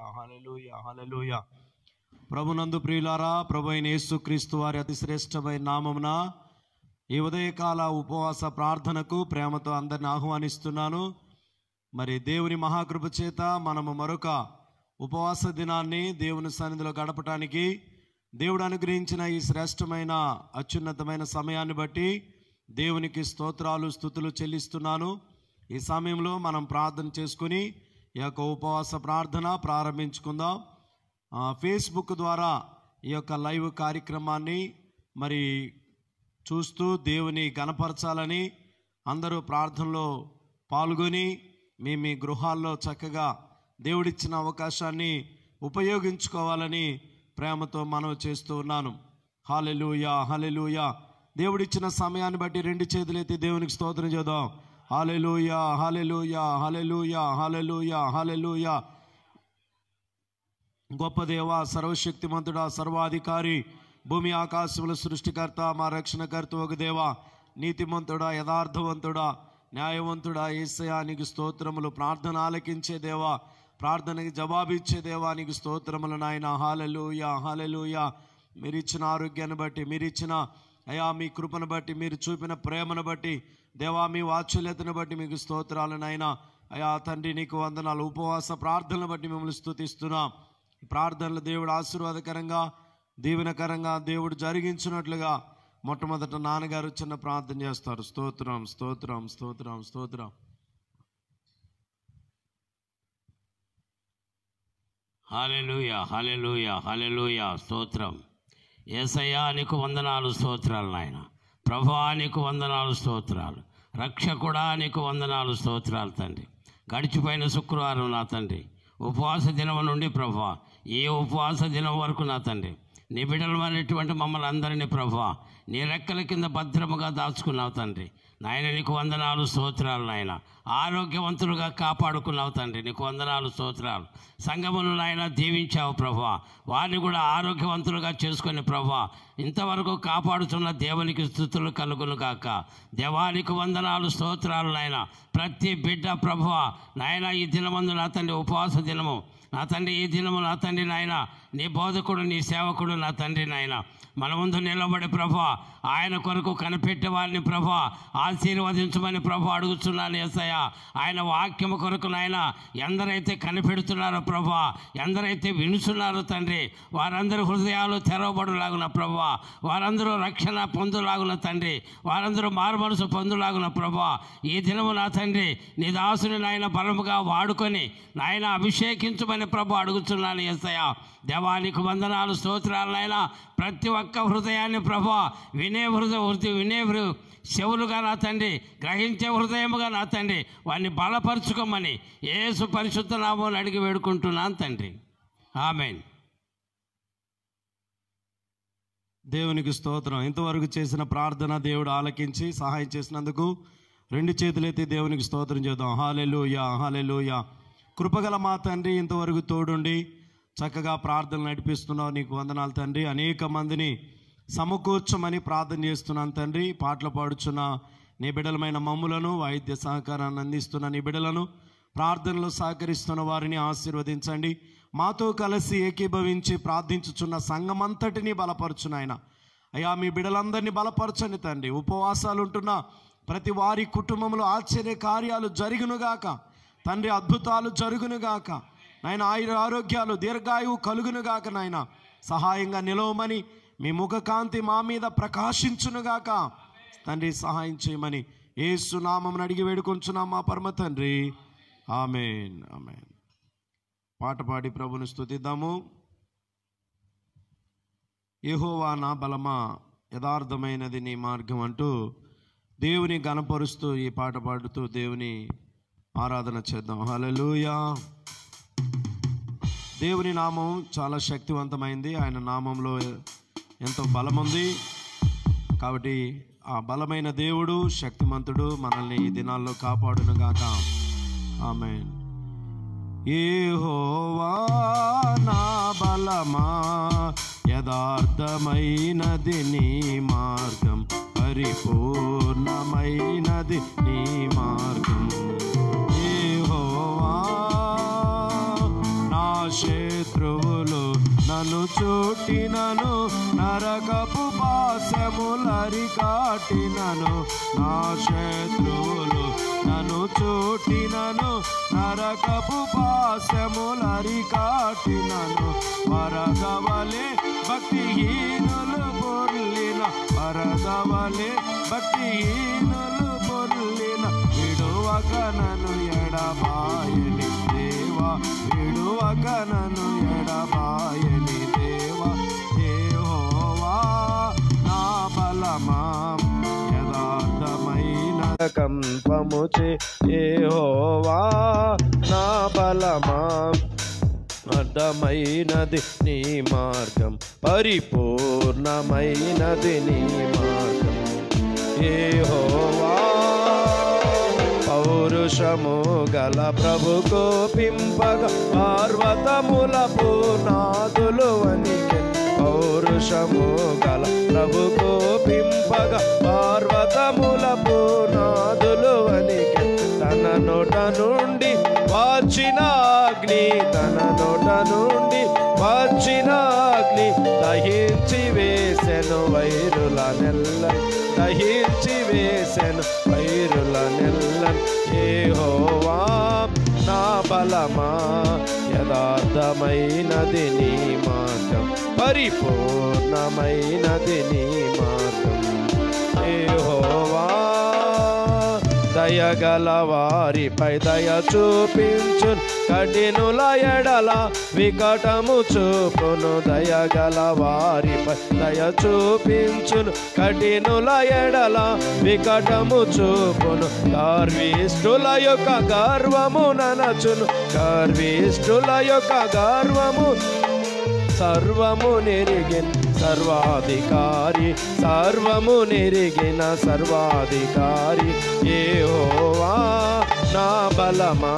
హల్లెలూయా హల్లెలూయా. ప్రభునందు ప్రియులారా ప్రభు అయిన యేసుక్రీస్తు వారి అతి శ్రేష్టమైన నామమున ఈ ఉదయకాల ఉపవాస ప్రార్థనకు ప్రేమతో అందరిని ఆహ్వానిస్తున్నాను. మరి దేవుని మహాకృప చేత మనము మరొక ఉపవాస దినాన్ని దేవుని సన్నిధిలో గడపటానికి దేవుడు అనుగ్రహించిన ఈ శ్రేష్టమైన అత్యున్నతమైన సమయాన్ని బట్టి దేవునికి స్తోత్రాలు స్థుతులు చెల్లిస్తున్నాను. ఈ సమయంలో మనం ప్రార్థన చేసుకుని ఈ యొక్క ఉపవాస ప్రార్థన ప్రారంభించుకుందాం. ఫేస్బుక్ ద్వారా ఈ యొక్క లైవ్ కార్యక్రమాన్ని మరి చూస్తూ దేవుని గణపరచాలని అందరూ ప్రార్థనలో పాల్గొని మీ మీ గృహాల్లో చక్కగా దేవుడిచ్చిన అవకాశాన్ని ఉపయోగించుకోవాలని ప్రేమతో మనవి చేస్తూ ఉన్నాను. హాలెలుయా హాలెలూయా దేవుడిచ్చిన సమయాన్ని బట్టి రెండు చేతులైతే దేవునికి స్తోత్రం చేద్దాం. Hallelujah hallelujah hallelujah hallelujah hallelujah గొప్ప దేవ సర్వశక్తిమంతుడా సర్వాధికారి భూమి ఆకాశముల సృష్టికర్త మా రక్షణకర్త ఒక దేవ నీతిమంతుడా యథార్థవంతుడా న్యాయవంతుడా ఏసయానికి స్తోత్రములు. ప్రార్థన ఆలకించే దేవా ప్రార్థనకి జవాబిచ్చే దేవానికి స్తోత్రములు నాయన. హాలెలుయా హాలెలుయా మీరు ఇచ్చిన ఆరోగ్యాన్ని బట్టి మీరు ఇచ్చిన అయా మీ కృపను బట్టి మీరు చూపిన ప్రేమను బట్టి దేవా మీ వాత్సల్యతను బట్టి మీకు స్తోత్రాలు నాయన. అయా తండ్రి నీకు వందనాలు. ఉపవాస ప్రార్థనలు బట్టి మిమ్మల్ని స్థుతిస్తున్నాం ప్రార్థనలు దేవుడు ఆశీర్వాదకరంగా దీవెనకరంగా దేవుడు జరిగించినట్లుగా మొట్టమొదట నాన్నగారు చిన్న ప్రార్థన చేస్తారు. స్తోత్రం స్తోత్రం స్తోత్రం స్తోత్రం. హల్లెలూయా హల్లెలూయా హల్లెలూయా. స్తోత్రం. ఏసయ్యా నీకు వందనాలు స్తోత్రాలు నాయన. ప్రభా నీకు వందనాలు స్తోత్రాలు. రక్షకుడా నీకు వందనాలు స్తోత్రాలు తండ్రి. గడిచిపోయిన శుక్రవారం నా తండ్రి. ఉపవాస దినం నుండి ప్రభా ఏ ఉపవాస దినం వరకు నా తండ్రి? నీ బిడ్డలమైనటువంటి మమ్మల్ని అందరినీ ప్రభా నీ రెక్కల కింద భద్రముగా దాచుకున్నావు తండ్రి. నాయన నీకు వందనాలు స్తోత్రాలు నాయన. ఆరోగ్యవంతులుగా కాపాడుకున్నావు తండ్రి నీకు వందనాలు స్తోత్రాలు. సంగమును నాయన దీవించావు ప్రభా వారిని కూడా ఆరోగ్యవంతులుగా చేసుకుని ప్రభా ఇంతవరకు కాపాడుతున్న దేవునికి స్థుతులు కలుగును కాక దేవానికి వందనాలు స్తోత్రాలు నాయన. ప్రతి బిడ్డ ప్రభా నాయన ఈ దినమందు నా తండ్రి ఉపవాస దినము. నా తండ్రి ఈ దినము నా తండ్రి నాయన. నీ బోధకుడు నీ సేవకుడు నా తండ్రి నాయన. మన ముందు నిలబడి ప్రభా ఆయన కొరకు కనిపెట్టే వారిని ప్రభా ఆశీర్వదించమని ప్రభా అడుగుతున్నాను ఏసయ్య. ఆయన వాక్యము కొరకు నాయన ఎందరైతే కనిపెడుతున్నారో ప్రభా ఎందరైతే వినుచున్నారో తండ్రి వారందరూ హృదయాలు తెరవబడులాగున ప్రభా వారందరూ రక్షణ పొందులాగున తండ్రి వారందరూ మారుమనసు పొందులాగున ప్రభా ఈ దినము నా తండ్రి నీ దాసుని నాయన బలముగా వాడుకొని నాయన అభిషేకించమని ప్రభు అడుగుతున్నాను ఏసయ్య. దేవానికి వందనాలు స్తోత్రాలైనా ప్రతి ఒక్క హృదయాన్ని ప్రభా వినే హృదయ హృదయ వినే హృ- చెవులుగా నా తండ్రి గ్రహించే హృదయముగా నా తండ్రి వాడిని బలపరుచుకోమని ఏసు పరిశుద్ధ నామని అడిగి వేడుకుంటున్నాను తండ్రి. ఆమెన్. దేవునికి స్తోత్రం. ఇంతవరకు చేసిన ప్రార్థన దేవుడు ఆలకించి సహాయం చేసినందుకు రెండు చేతులైతే దేవునికి స్తోత్రం చేద్దాం. Hallelujah hallelujah. కృపగల మా తండ్రి ఇంతవరకు తోడుండి చక్కగా ప్రార్థనలు నడిపిస్తున్నావు నీకు వందనాలు తండ్రి. అనేక మందిని సమకూర్చమని ప్రార్థన చేస్తున్నాను తండ్రి. పాటలు పాడుచున్న నీ బిడ్డలమైన మమ్ములను వైద్య సహకారాన్ని అందిస్తున్న నీ బిడ్డలను ప్రార్థనలో సహకరిస్తున్న వారిని ఆశీర్వదించండి. మాతో కలిసి ఏకీభవించి ప్రార్థించుచున్న సంఘమంతటిని బలపరచును ఆయన. అయ్యా మీ బిడలందరినీ బలపరచండి తండ్రి. ఉపవాసాలు ఉంటున్న ప్రతి వారి కుటుంబంలో ఆశ్చర్య కార్యాలు జరుగునుగాక. తండ్రి అద్భుతాలు జరుగునుగాక. నాయన ఆయుర ఆరోగ్యాలు దీర్ఘాయువు కలుగునుగాక నాయన. సహాయంగా నిలవమని మీ ముఖకాంతి మా మీద ప్రకాశించునుగాక. తండ్రి సహాయం చేయమని ఏసు నామం అడిగి వేడుకొంచున్నాం మా పరమ తండ్రి. Amen amen. పాట పాడి ప్రభుని స్థుతిద్దాము యహోవా నా బలమా యథార్థమైనది నీ మార్గం అంటూ దేవుని గణపరుస్తూ ఈ పాట పాడుతూ దేవుని ఆరాధన చేద్దాం. హల్లెలూయా. దేవుని నామం చాలా శక్తివంతమైంది. ఆయన నామంలో ఎంతో బలం ఉంది కాబట్టి ఆ బలమైన దేవుడు శక్తిమంతుడు మనల్ని ఈ దినాల్లో కాపాడును గాక ఆమె ఏహోవా నా బలమా యథార్థమైనది నీ మార్గం పరిపూర్ణమైనది నీ మార్గం. యెహోవా శత్రువులు నన్ను చుట్టినను నరకపు పాశములరి కాటినను. నా శత్రువులు నన్ను చుట్టినను నరకపు పాశములరి కాటినను. వరదవలే భక్తిహీనులు పొర్లిన వరదవలే భక్తిహీనులు పొర్లిన. విడువక నన్ను ఎడబాయని దేవా విడువక నన్ను ఎడబాయని దేవా ఏహోవా నా బలమా యథార్థమైన కంపముచే ఏహోవా నా బలమా అర్థమైనది నీ మార్గం పరిపూర్ణమైనది నీ మార్గం ఏహోవా. పౌరుషము గల ప్రభు కోపింపగ పార్వతముల పూనాదులు వనికి పౌరుషము గల ప్రభు కోపింపగ పార్వతముల పూనాదులు వనికి తన నోట నుండి వచ్చిన అగ్ని తన నోట నుండి వచ్చిన అగ్ని దహించి వేసెను వైరుల నెల్ల దహించి వేసెను వైరుల నెల్ల బలమా? యథార్థమైనది నీ మార్గం. పరిపూర్ణమైనది నీ మార్గం. హోవా దయగల వారిపై దయ చూపించు. కఠినుల ఎడల వికటము చూపును దయగల వారిపై దయ చూపించును కఠినుల ఎడల వికటము చూపును గర్విష్ఠుల యొక్క గర్వము ననచును. గర్విష్ఠుల యొక్క గర్వము సర్వము నెరిగిన సర్వాధికారి సర్వము నెరిగిన సర్వాధికారి ఏహోవా నా బలమా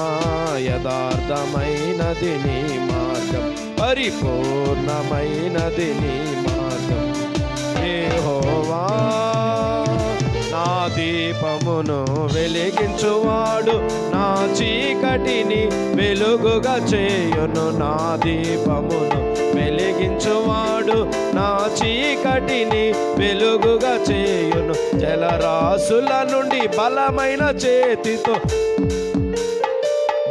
యథార్థమైనది నీ మార్గం పరిపూర్ణమైనది నీ మార్గం ఏహోవా నా దీపమును వెలిగించువాడు నా చీకటిని వెలుగుగా చేయును. నా దీపమును వెలిగించువాడు నా చీకటిని వెలుగుగా చేయును. జలరాశుల నుండి బలమైన చేతితో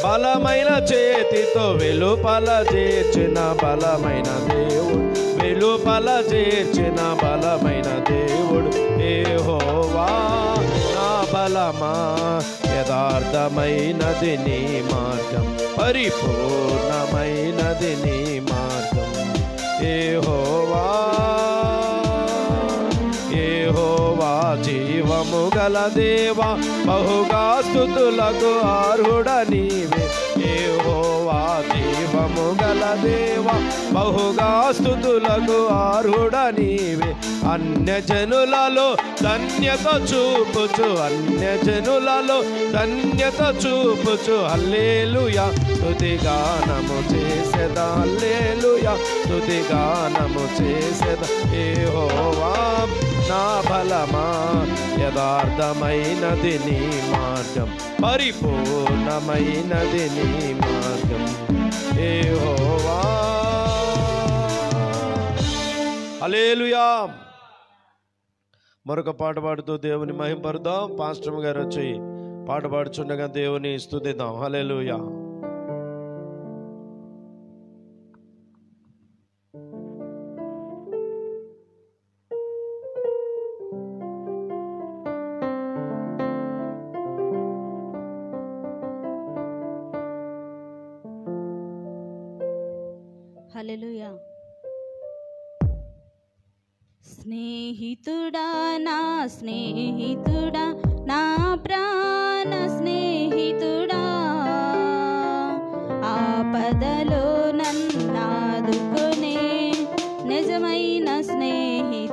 బలమైన చేతితో వెలుపల చేర్చిన బలమైన దేవుడు. వెలుపల చేర్చిన బలమైన దేవుడు ఏహోవా. నా బలమా యథార్థమైనది నీ మార్గం పరిపూర్ణమైనది నీ మార్గం. ఏ ఏహోవా జీవము గల దేవా బహుగా స్థుతులకు అర్హుడ నీవే. ఏహోవా జీవము గల దేవా బహుగా స్థుతులకు అర్హుడ నీవే. అన్య జనులలో ధన్యత చూపుచు అన్య జనులలో ధన్యత చూపుచు. హల్లేలుయా స్తుతి చేసేదా హల్లేలుయా స్తుతి చేసేదా చేసేదా. హోవా నా బలమా యథార్థమైనది నీ మార్గం పరిపూర్ణమైనది నీ మార్గం. ఏహోవా అలేలుయా మరొక పాట పాడుతూ దేవుని మహింపరుదాం పాస్టమ్ గారు వచ్చి పాట పాడుచుండగా దేవుని స్థుతిద్దాం. హలేలుయా స్నేహితుడా నా స్నేహితుడా నా ప్రాణ స్నేహితుడా. ఆపదలో నన్నాదుకునే నిజమైన స్నేహితుడా.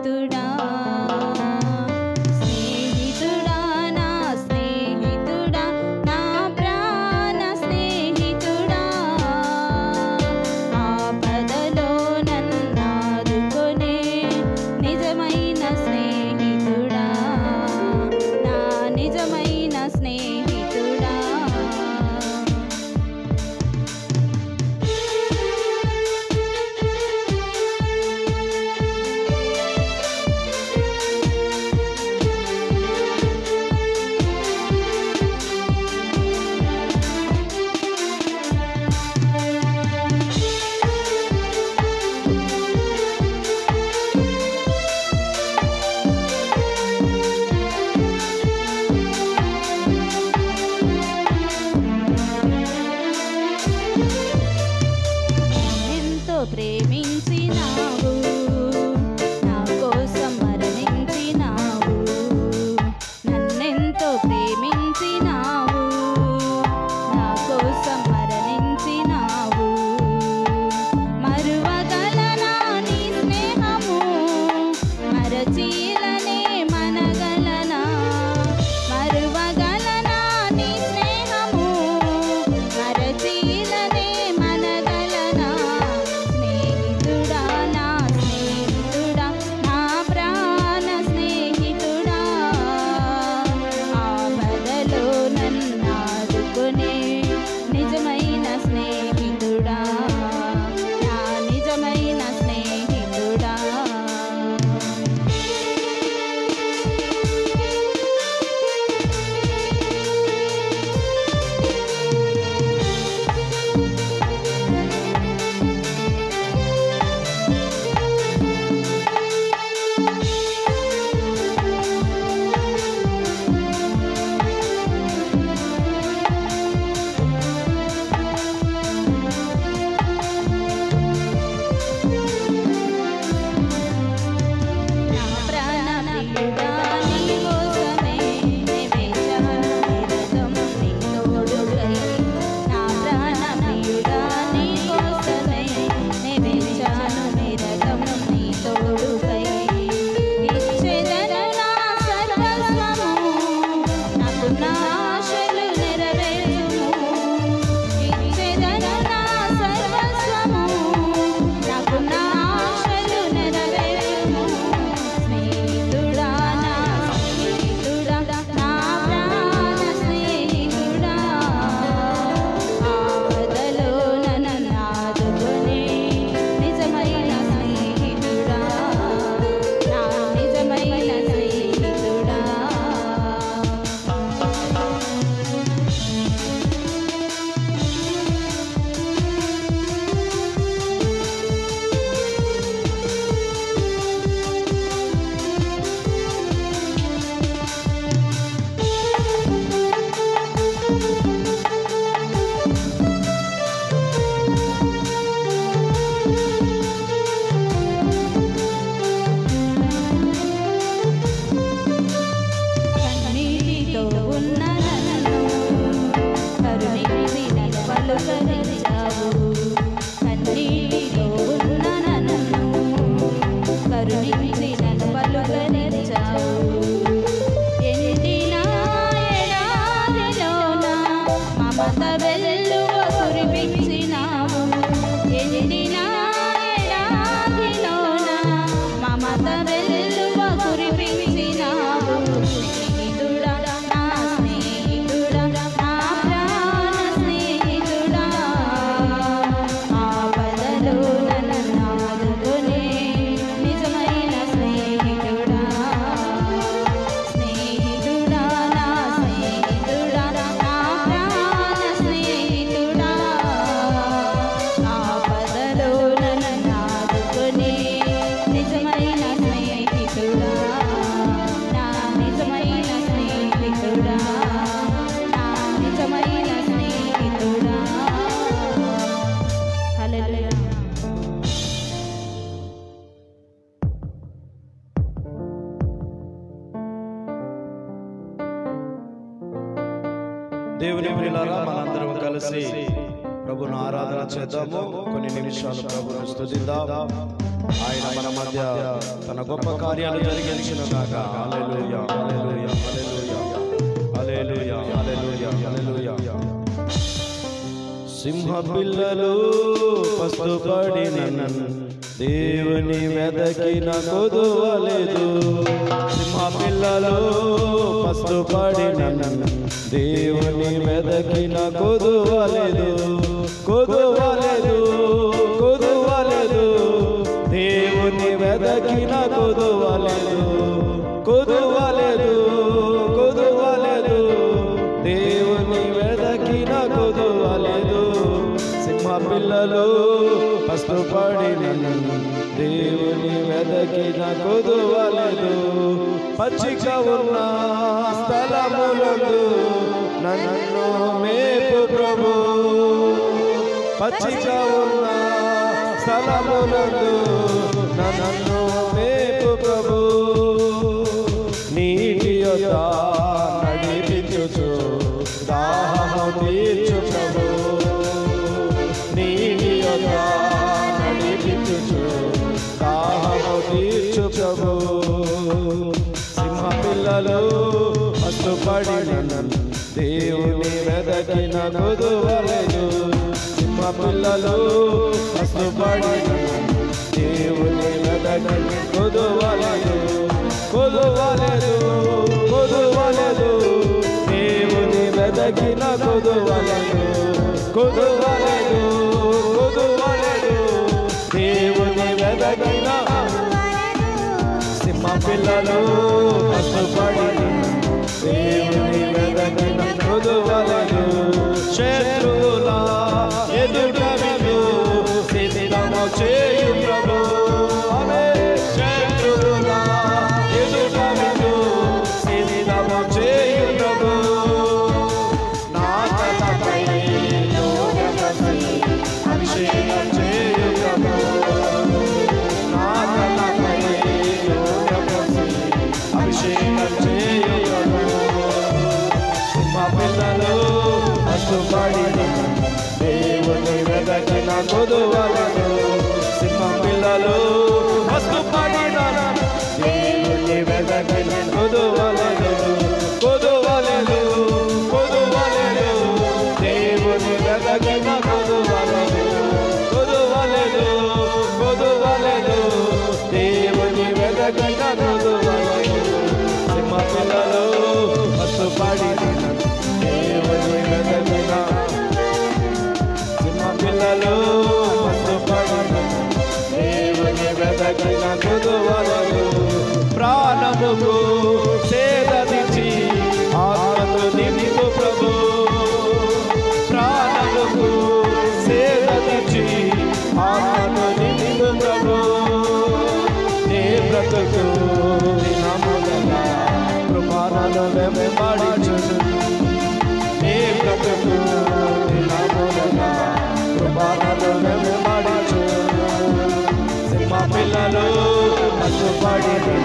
దేవుని ప్రియులారా మనందరం కలిసి ప్రభును ఆరాధన చేద్దాము. కొన్ని నిమిషాలు ప్రభును స్తుతిద్దాం ఆయన మన మధ్య తన గొప్ప కార్యాలు జరిగించిన హల్లెలూయా హల్లెలూయా హల్లెలూయా హల్లెలూయా హల్లెలూయా హల్లెలూయా. సింహ పిల్లలు పస్తుపడిన దేవుని వెదకిన కొదువలేదు. సింహ పిల్లలు పస్తుపడిన దేవుని వెదకిన కొదువలేదు కొదువలేదు కొదువలేదు. దేవుని వెదకిన కొదువలేదు కొదువలేదు కొదువలేదు. దేవుని వెదకిన కొదువలేదు. సింహ పిల్లలు పసుపడిన దేవుని వెదకిన కొదువలేదు. పచ్చిక ఉన్న స్థలములందు నన్ను మేపు ప్రభు. పచ్చిక ఉన్న స్థలములందు నన్ను మేపు ప్రభు. నీటి యొక్క దేవుని వెదకిన కొదువలను మా పిల్లలు అసలుపడి దేవుని వెదకిన కొదువలను కొదువలేదు కొదువలేదు దేవుని వెదకిన కొదువలను కొదువలేదు కొదువలేదు దేవుని వెదకిన సింహ పిల్లలు అసలుపడి దేవుని Yeah. ಮಾತು ಮಾಡಿದ దేవుని వెదకిన కొదువలను సింహం పిల్లలు పసుపు పడిన దేవుని వెదకిన కొదువలను party.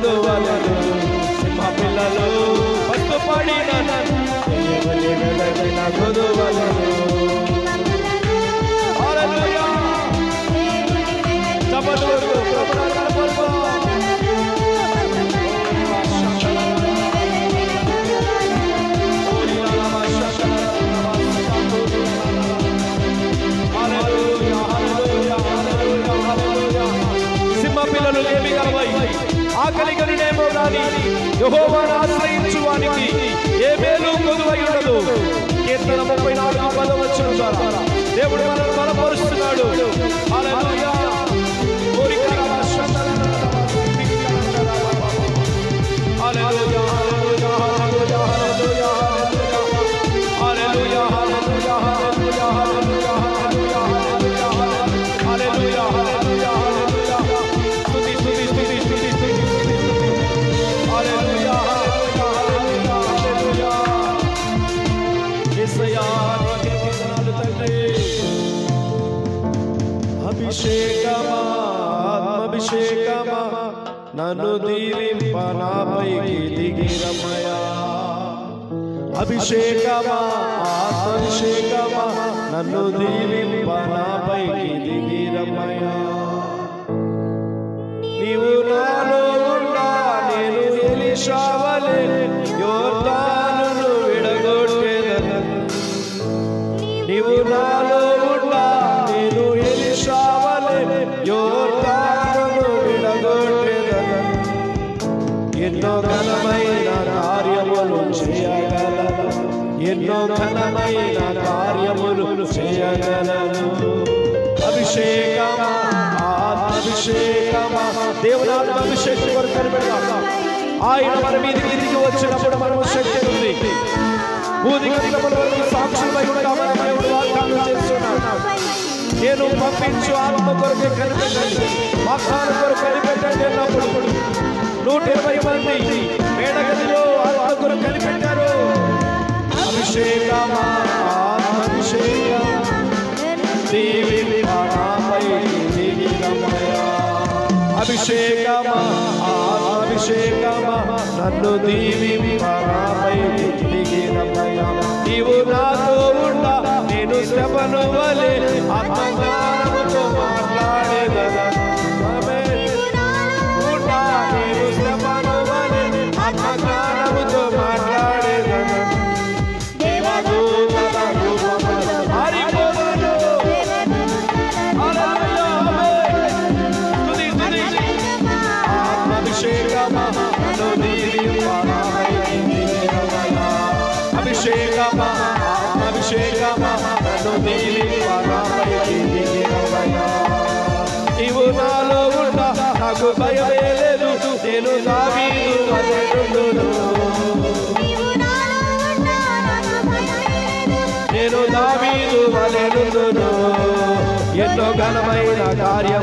ಓದುವಲನು ನಿಮ್ಮ ಪಿಲ್ಲಲು ಬಸ್ತು ಪಡಿದನು ಓದುವಲನು Vamos lá! అభిషేకమా? ఆత్మాభిషేకమా నన్ను దీ ఆయన మన మీదకి తిరిగి వచ్చినప్పుడు మనము శక్తి ఉంది. భూదిగంతముల సాక్షులమై ఉంటామని దేవుడు వాగ్దానం చేస్తున్నాడు. నేను పంపించు ఆత్మ కొరకే కనిపెట్టండి. వాగ్దానం కొరకు కనిపెట్టండి అన్నప్పుడు నూట ఇరవై మంది మేడగదిలో ఆత్మ కొరకు కనిపెట్టారు. అభిషేకమా? 你。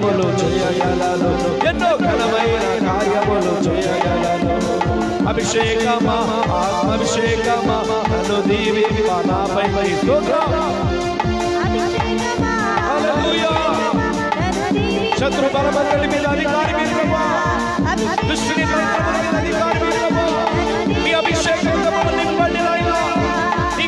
కార్యములు చేయగలను ఎన్నో ఘనమైన కార్యములు చేయగలను అభిషేకమా ఆత్మాభిషేకమా నన్ను దీవింప నాపై శత్రు బలమంతటి మీద అధికారి దుష్టుని మీద అధికారి మీద మీ నింపండి నాయన నీ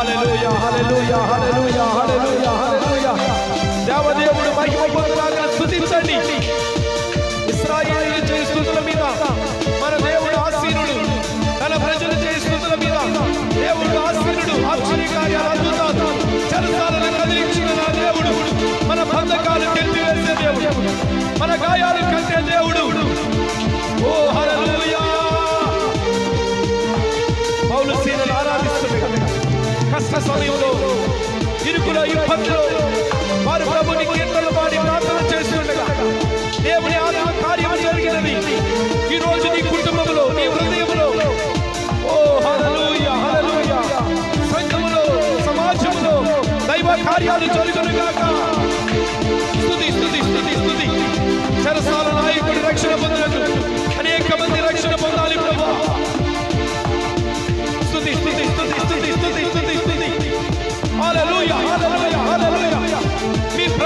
హల్లెలూయా హల్లెలూయా హల్లెలూయా హల్లెలూయా హల్లెలూయా దేవదేవుడు మహిమ పొందగా స్తుతించండి ఇశ్రాయేలు చేయి స్తుతుల మీద మన దేవుడు ఆశీనుడు తన ప్రజలు చేయి స్తుతుల మీద దేవుడు ఆశీనుడు ఆశ్చర్య ఆశ్చర్యకార్యాలు అద్భుతాలు చరసాలను కదిలించిన నా దేవుడు మన బంధకాలు తెలిపివేసే దేవుడు మన గాయాలు కట్టే దేవుడు. ఓ హల్లెలూయా. కష్ట సమయంలో ఇరుకులో ఇబ్బందులో వారు ప్రభుని కీర్తనలు పాడి ప్రార్థన చేస్తుండగా దేవుని ఆత్మ కార్యం జరిగినది. ఈ రోజు నీ కుటుంబంలో నీ హృదయంలో. ఓ హల్లెలూయా హల్లెలూయా. సంఘములో సమాజంలో దైవ కార్యాలు జరుగును గాక. స్థుతి స్థుతి స్థుతి స్థుతి చెరసాల నాయకుడు రక్షణ పొందినట్లు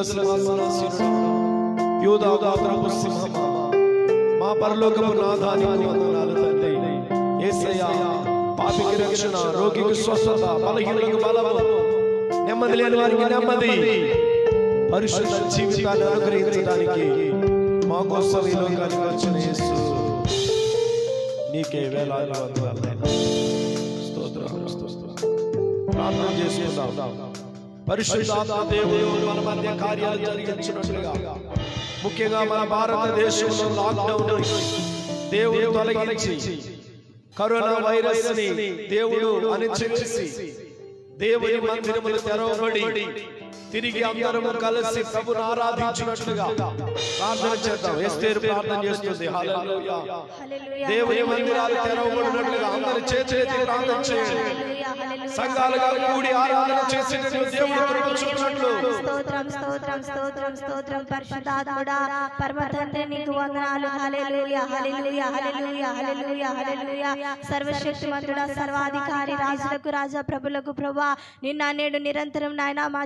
తండ్రి. స్తుతుల సింహమా, మా పరలోకపు నాథానికి వందనాలు తండ్రి యేసయ్యా పాపికి రక్షణ రోగికి స్వస్థత బలహీనులకు బలము నెమ్మది లేని వారికి నెమ్మది పరిశుద్ధ జీవితాన్ని అనుగ్రహించడానికి మా కోసం ఈ లోకానికి వచ్చిన యేసు నీకే వేలాది వందనాలు స్తోత్రం స్తోత్రం ప్రార్థన చేసుకుందాం పరిశుద్ధాత్మ దేవుడు మన మధ్య కార్యాలు జరిగించినట్లుగా. ముఖ్యంగా మన భారతదేశంలో లాక్డౌన్ దేవుడు తొలగించి కరోనా వైరస్ని దేవుడు అణిచివేసి దేవుని మందిరములు తెరవబడి తిరిగి అందరము కలిసి ప్రభుని ఆరాధించినట్లుగా. ప్రార్థన చేద్దాం. ఎస్తేరు ప్రార్థన చేస్తుంది. హల్లెలూయా. దేవుని మందిరాలు తెరవబడినట్లుగా అందరి చేతులెత్తి ప్రార్థన చేయండి సంఘాలుగా కూడి ఆరాధన దేవుడు కృప చూపినట్లు స్తోత్రం స్తోత్రం స్తోత్రం స్తోత్రం. పరిశుద్ధాత్ముడా పరమ తండ్రి నీకు వందనాలు. హల్లెలూయా. హల్లెలూయా. హల్లెలూయా. హల్లెలూయా. హల్లెలూయా. సర్వశక్తిమంతుడా సర్వాధికారి రాజులకు రాజా ప్రభులకు ప్రభా నిన్న నేడు నిరంతరం నాయన మా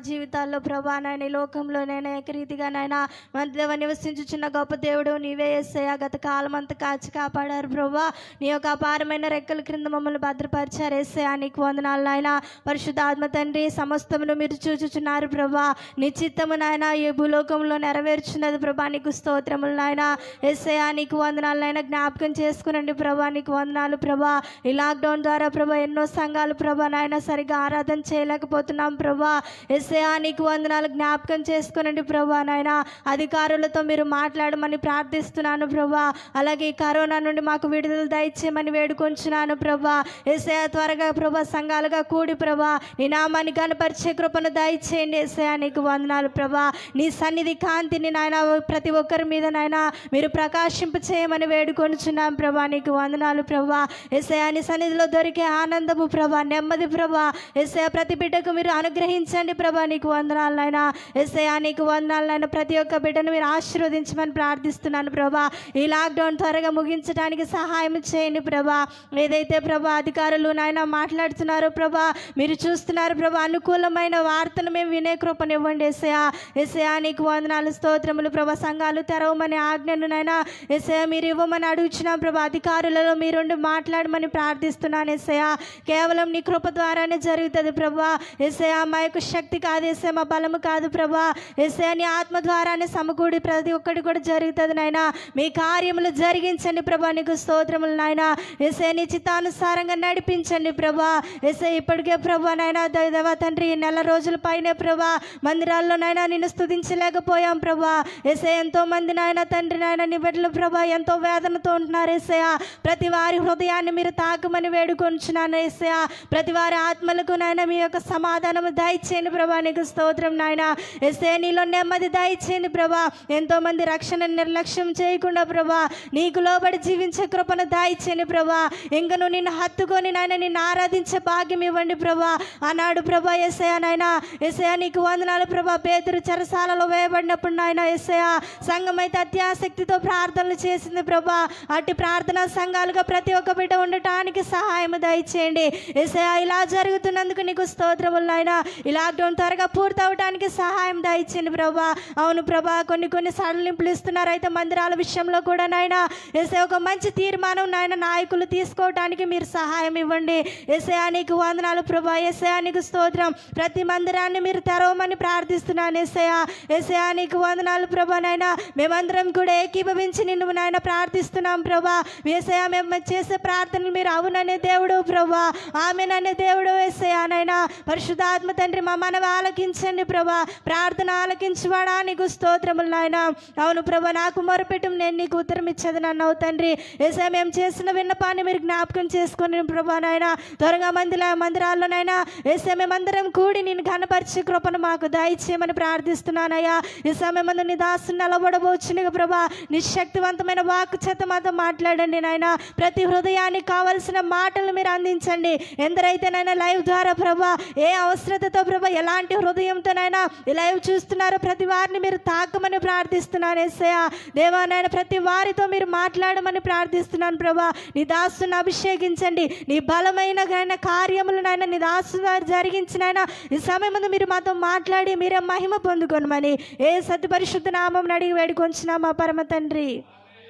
జీవితాల్లో ప్రభా నాయన ఈ లోకంలో నేను ఏకరీతిగా నాయన మధ్య నివసించుచున్న గొప్ప దేవుడు నీవే ఎస్సయ్యా గత కాలం అంతా కాచి కాపాడారు ప్రభా. నీ యొక్క అపారమైన రెక్కల క్రింద మమ్మల్ని భద్రపరిచారు ఎస్సయ్యా నీకు వందనాలు నాయన. పరిశుద్ధాత్మ తండ్రి సమస్తమును మీరు చూచుచున్నారు ప్రభా. నిశ్చిత్తము నాయన ఈ భూలోకంలో నెరవేర్చున్నది ప్రభా. నీకు స్తోత్రములు నాయన. ఎస్సయ్యా నీకు వందనాలు నాయన. జ్ఞాపకం చేసుకునండి ప్రభా. నీకు వందనాలు ప్రభా. ఈ లాక్డౌన్ ద్వారా ప్రభా ఎన్నో సంఘాలు ప్రభా నాయన సరిగా ఆరాధన చేయలేకపోతున్నాం ప్రభా. ఎస్సయ్యా నీకు వందనాలు జ్ఞాపకం చేసుకునండి ప్రభా నాయన. అధికారులతో మీరు మాట్లాడమని ప్రార్థిస్తున్నాను ప్రభా. అలాగే కరోనా నుండి మాకు విడుదల దయచేయమని వేడుకొంచున్నాను ప్రభా. ఏసయ త్వరగా ప్రభా సంఘాలుగా కూడి ప్రభా. నీ నామాన్ని కనపరిచే కృపను దయచేయండి ఏసయ నీకు వందనాలు ప్రభా. నీ సన్నిధి కాంతిని నాయన ప్రతి ఒక్కరి మీద నాయన మీరు ప్రకాశింప చేయమని వేడుకొనుచున్నాం ప్రభా. నీకు వందనాలు ప్రభా. ఎస్ఐ నీ సన్నిధిలో దొరికే ఆనందము ప్రభా. నెమ్మది ప్రభా. ఏసయ ప్రతి బిడ్డకు మీరు అనుగ్రహించండి ప్రభా. నీకు వంద నాయన ఎస్ఐ నీకు వందనాలు నాయన ప్రతి ఒక్క బిడ్డను మీరు ఆశీర్వదించమని ప్రార్థిస్తున్నాను ప్రభా. ఈ లాక్డౌన్ త్వరగా ముగించడానికి సహాయం చేయండి ప్రభా. ఏదైతే ప్రభా అధికారులు నాయన మాట్లాడుతున్నారో ప్రభా మీరు చూస్తున్నారు ప్రభా అనుకూలమైన వార్తను మేము వినే కృపనివ్వండి ఎసయా ఎసయా నీకు వందనాలు స్తోత్రములు ప్రభా. సంఘాలు తెరవమని ఆజ్ఞను నాయన ఎసయా మీరు ఇవ్వమని అడుగుచున్నాం ప్రభా. అధికారులలో మీరుండి మాట్లాడమని ప్రార్థిస్తున్నాను ఎసయా కేవలం నీ కృప ద్వారానే జరుగుతుంది ప్రభా. ఎసయా మా యొక్క శక్తి కాదు మా బలము కాదు ప్రభా. ఎసయా నీ ఆత్మ ద్వారానే సమకూడి ప్రతి ఒక్కటి కూడా జరుగుతుంది నాయన. మీ కార్యములు జరిగించండి ప్రభా. నీకు స్తోత్రములు నాయన. ఎసే నీ చిత్తానుసారంగా నడిపించండి ప్రభా. ఎసే ఇప్పటికే ప్రభా నాయన దేవ తండ్రి నెల రోజుల పైనే ప్రభా. మందిరాల్లో నాయన నిన్ను స్థుతించలేకపోయాం ప్రభా. ఎసే ఎంతో మంది నాయన తండ్రి నాయన నీ బిడ్డలు ప్రభా ఎంతో వేదనతో ఉంటున్నారు ఎసయా ప్రతి వారి హృదయాన్ని మీరు తాకమని వేడుకొంచున్నాను ఎసయా ప్రతి వారి ఆత్మలకు నాయన మీ యొక్క సమాధానము దయచేయండి ప్రభా. నీకు స్తోత్రం నాయన. ఎస్ఏ నీలో నెమ్మది దయచేయండి ప్రభా. ఎంతో మంది రక్షణ నిర్లక్ష్యం చేయకుండా ప్రభా నీకు లోబడి జీవించే కృపను దాయిచ్చేయండి ప్రభా. ఇంకను నిన్ను హత్తుకొని నాయన నిన్ను ఆరాధించే భాగ్యం ఇవ్వండి ప్రభా. ఆనాడు ప్రభా ఎసయా నాయన ఎసయా నీకు వందనాలు ప్రభా. పేతురు చెరసాలలో వేయబడినప్పుడు నాయన ఎసయా సంఘం అయితే అత్యాసక్తితో ప్రార్థనలు చేసింది ప్రభా. అట్టి ప్రార్థనా సంఘాలుగా ప్రతి ఒక్క బిడ్డ ఉండటానికి సహాయం దయచేయండి. ఎసయా ఇలా జరుగుతున్నందుకు నీకు స్తోత్రములు నాయన. ఈ లాక్డౌన్ త్వరగా పూర్తవడానికి సహాయం దయచండి ప్రభా. అవును ప్రభా కొన్ని కొన్ని సడలింపులు ఇస్తున్నారు. అయితే మందిరాల విషయంలో కూడా నాయన ఎసే ఒక మంచి తీర్మానం నాయన నాయకులు తీసుకోవడానికి మీరు సహాయం ఇవ్వండి. ఎసయానికి వందనాలు ప్రభా. ఎసయానికి స్తోత్రం. ప్రతి మందిరాన్ని మీరు తెరవమని ప్రార్థిస్తున్నాను ఎసయా ఎసయానికి వందనాలు ప్రభా నాయన. మేమందరం కూడా ఏకీభవించి నిన్ను నాయన ప్రార్థిస్తున్నాం ప్రభా. ఎసయా మేము చేసే ప్రార్థనలు మీరు అవుననే దేవుడు ప్రభా. ఆమెననే దేవుడు ఎసయా నాయన. పరిశుద్ధాత్మ తండ్రి మా మనవి ఆలకించండి. తండ్రి ప్రభా. ప్రార్థన ఆలకించువాడా నీకు స్తోత్రములు నాయన. అవును ప్రభా నాకు మొరపెట్టు నేను నీకు ఉత్తరం ఇచ్చేది నన్ను తండ్రి. ఏసా మేము చేసిన విన్నపాన్ని మీరు జ్ఞాపకం చేసుకుని ప్రభా నాయన. త్వరగా మందిర మందిరాల్లోనైనా ఏసా మేమందరం కూడి నేను ఘనపరిచే కృపను మాకు దయచేయమని ప్రార్థిస్తున్నానయ్యా. ఈ సమయమందు నీ దాసుని నిలబడబోచునిగా ప్రభా. నిశక్తివంతమైన వాక్ చేత మాతో మాట్లాడండి నాయన. ప్రతి హృదయానికి కావలసిన మాటలు మీరు అందించండి. ఎందరైతేనైనా లైవ్ ద్వారా ప్రభా ఏ అవసరతతో ప్రభా ఎలాంటి హృదయం హృదయంతోనైనా ఈ లైవ్ చూస్తున్నారో. ప్రతి వారిని మీరు తాకమని ప్రార్థిస్తున్నాను ఏసయ్య. దేవా ప్రతి వారితో మీరు మాట్లాడమని ప్రార్థిస్తున్నాను ప్రభా. నీ దాసును అభిషేకించండి. నీ బలమైన కార్యములనైనా కార్యములు నీ దాసు జరిగించినైనా ఈ సమయం ముందు మీరు మాతో మాట్లాడి మీరే మహిమ పొందుకొనమని ఏ సత్యపరిశుద్ధ నామం అడిగి వేడుకొంచిన మా పరమ తండ్రి.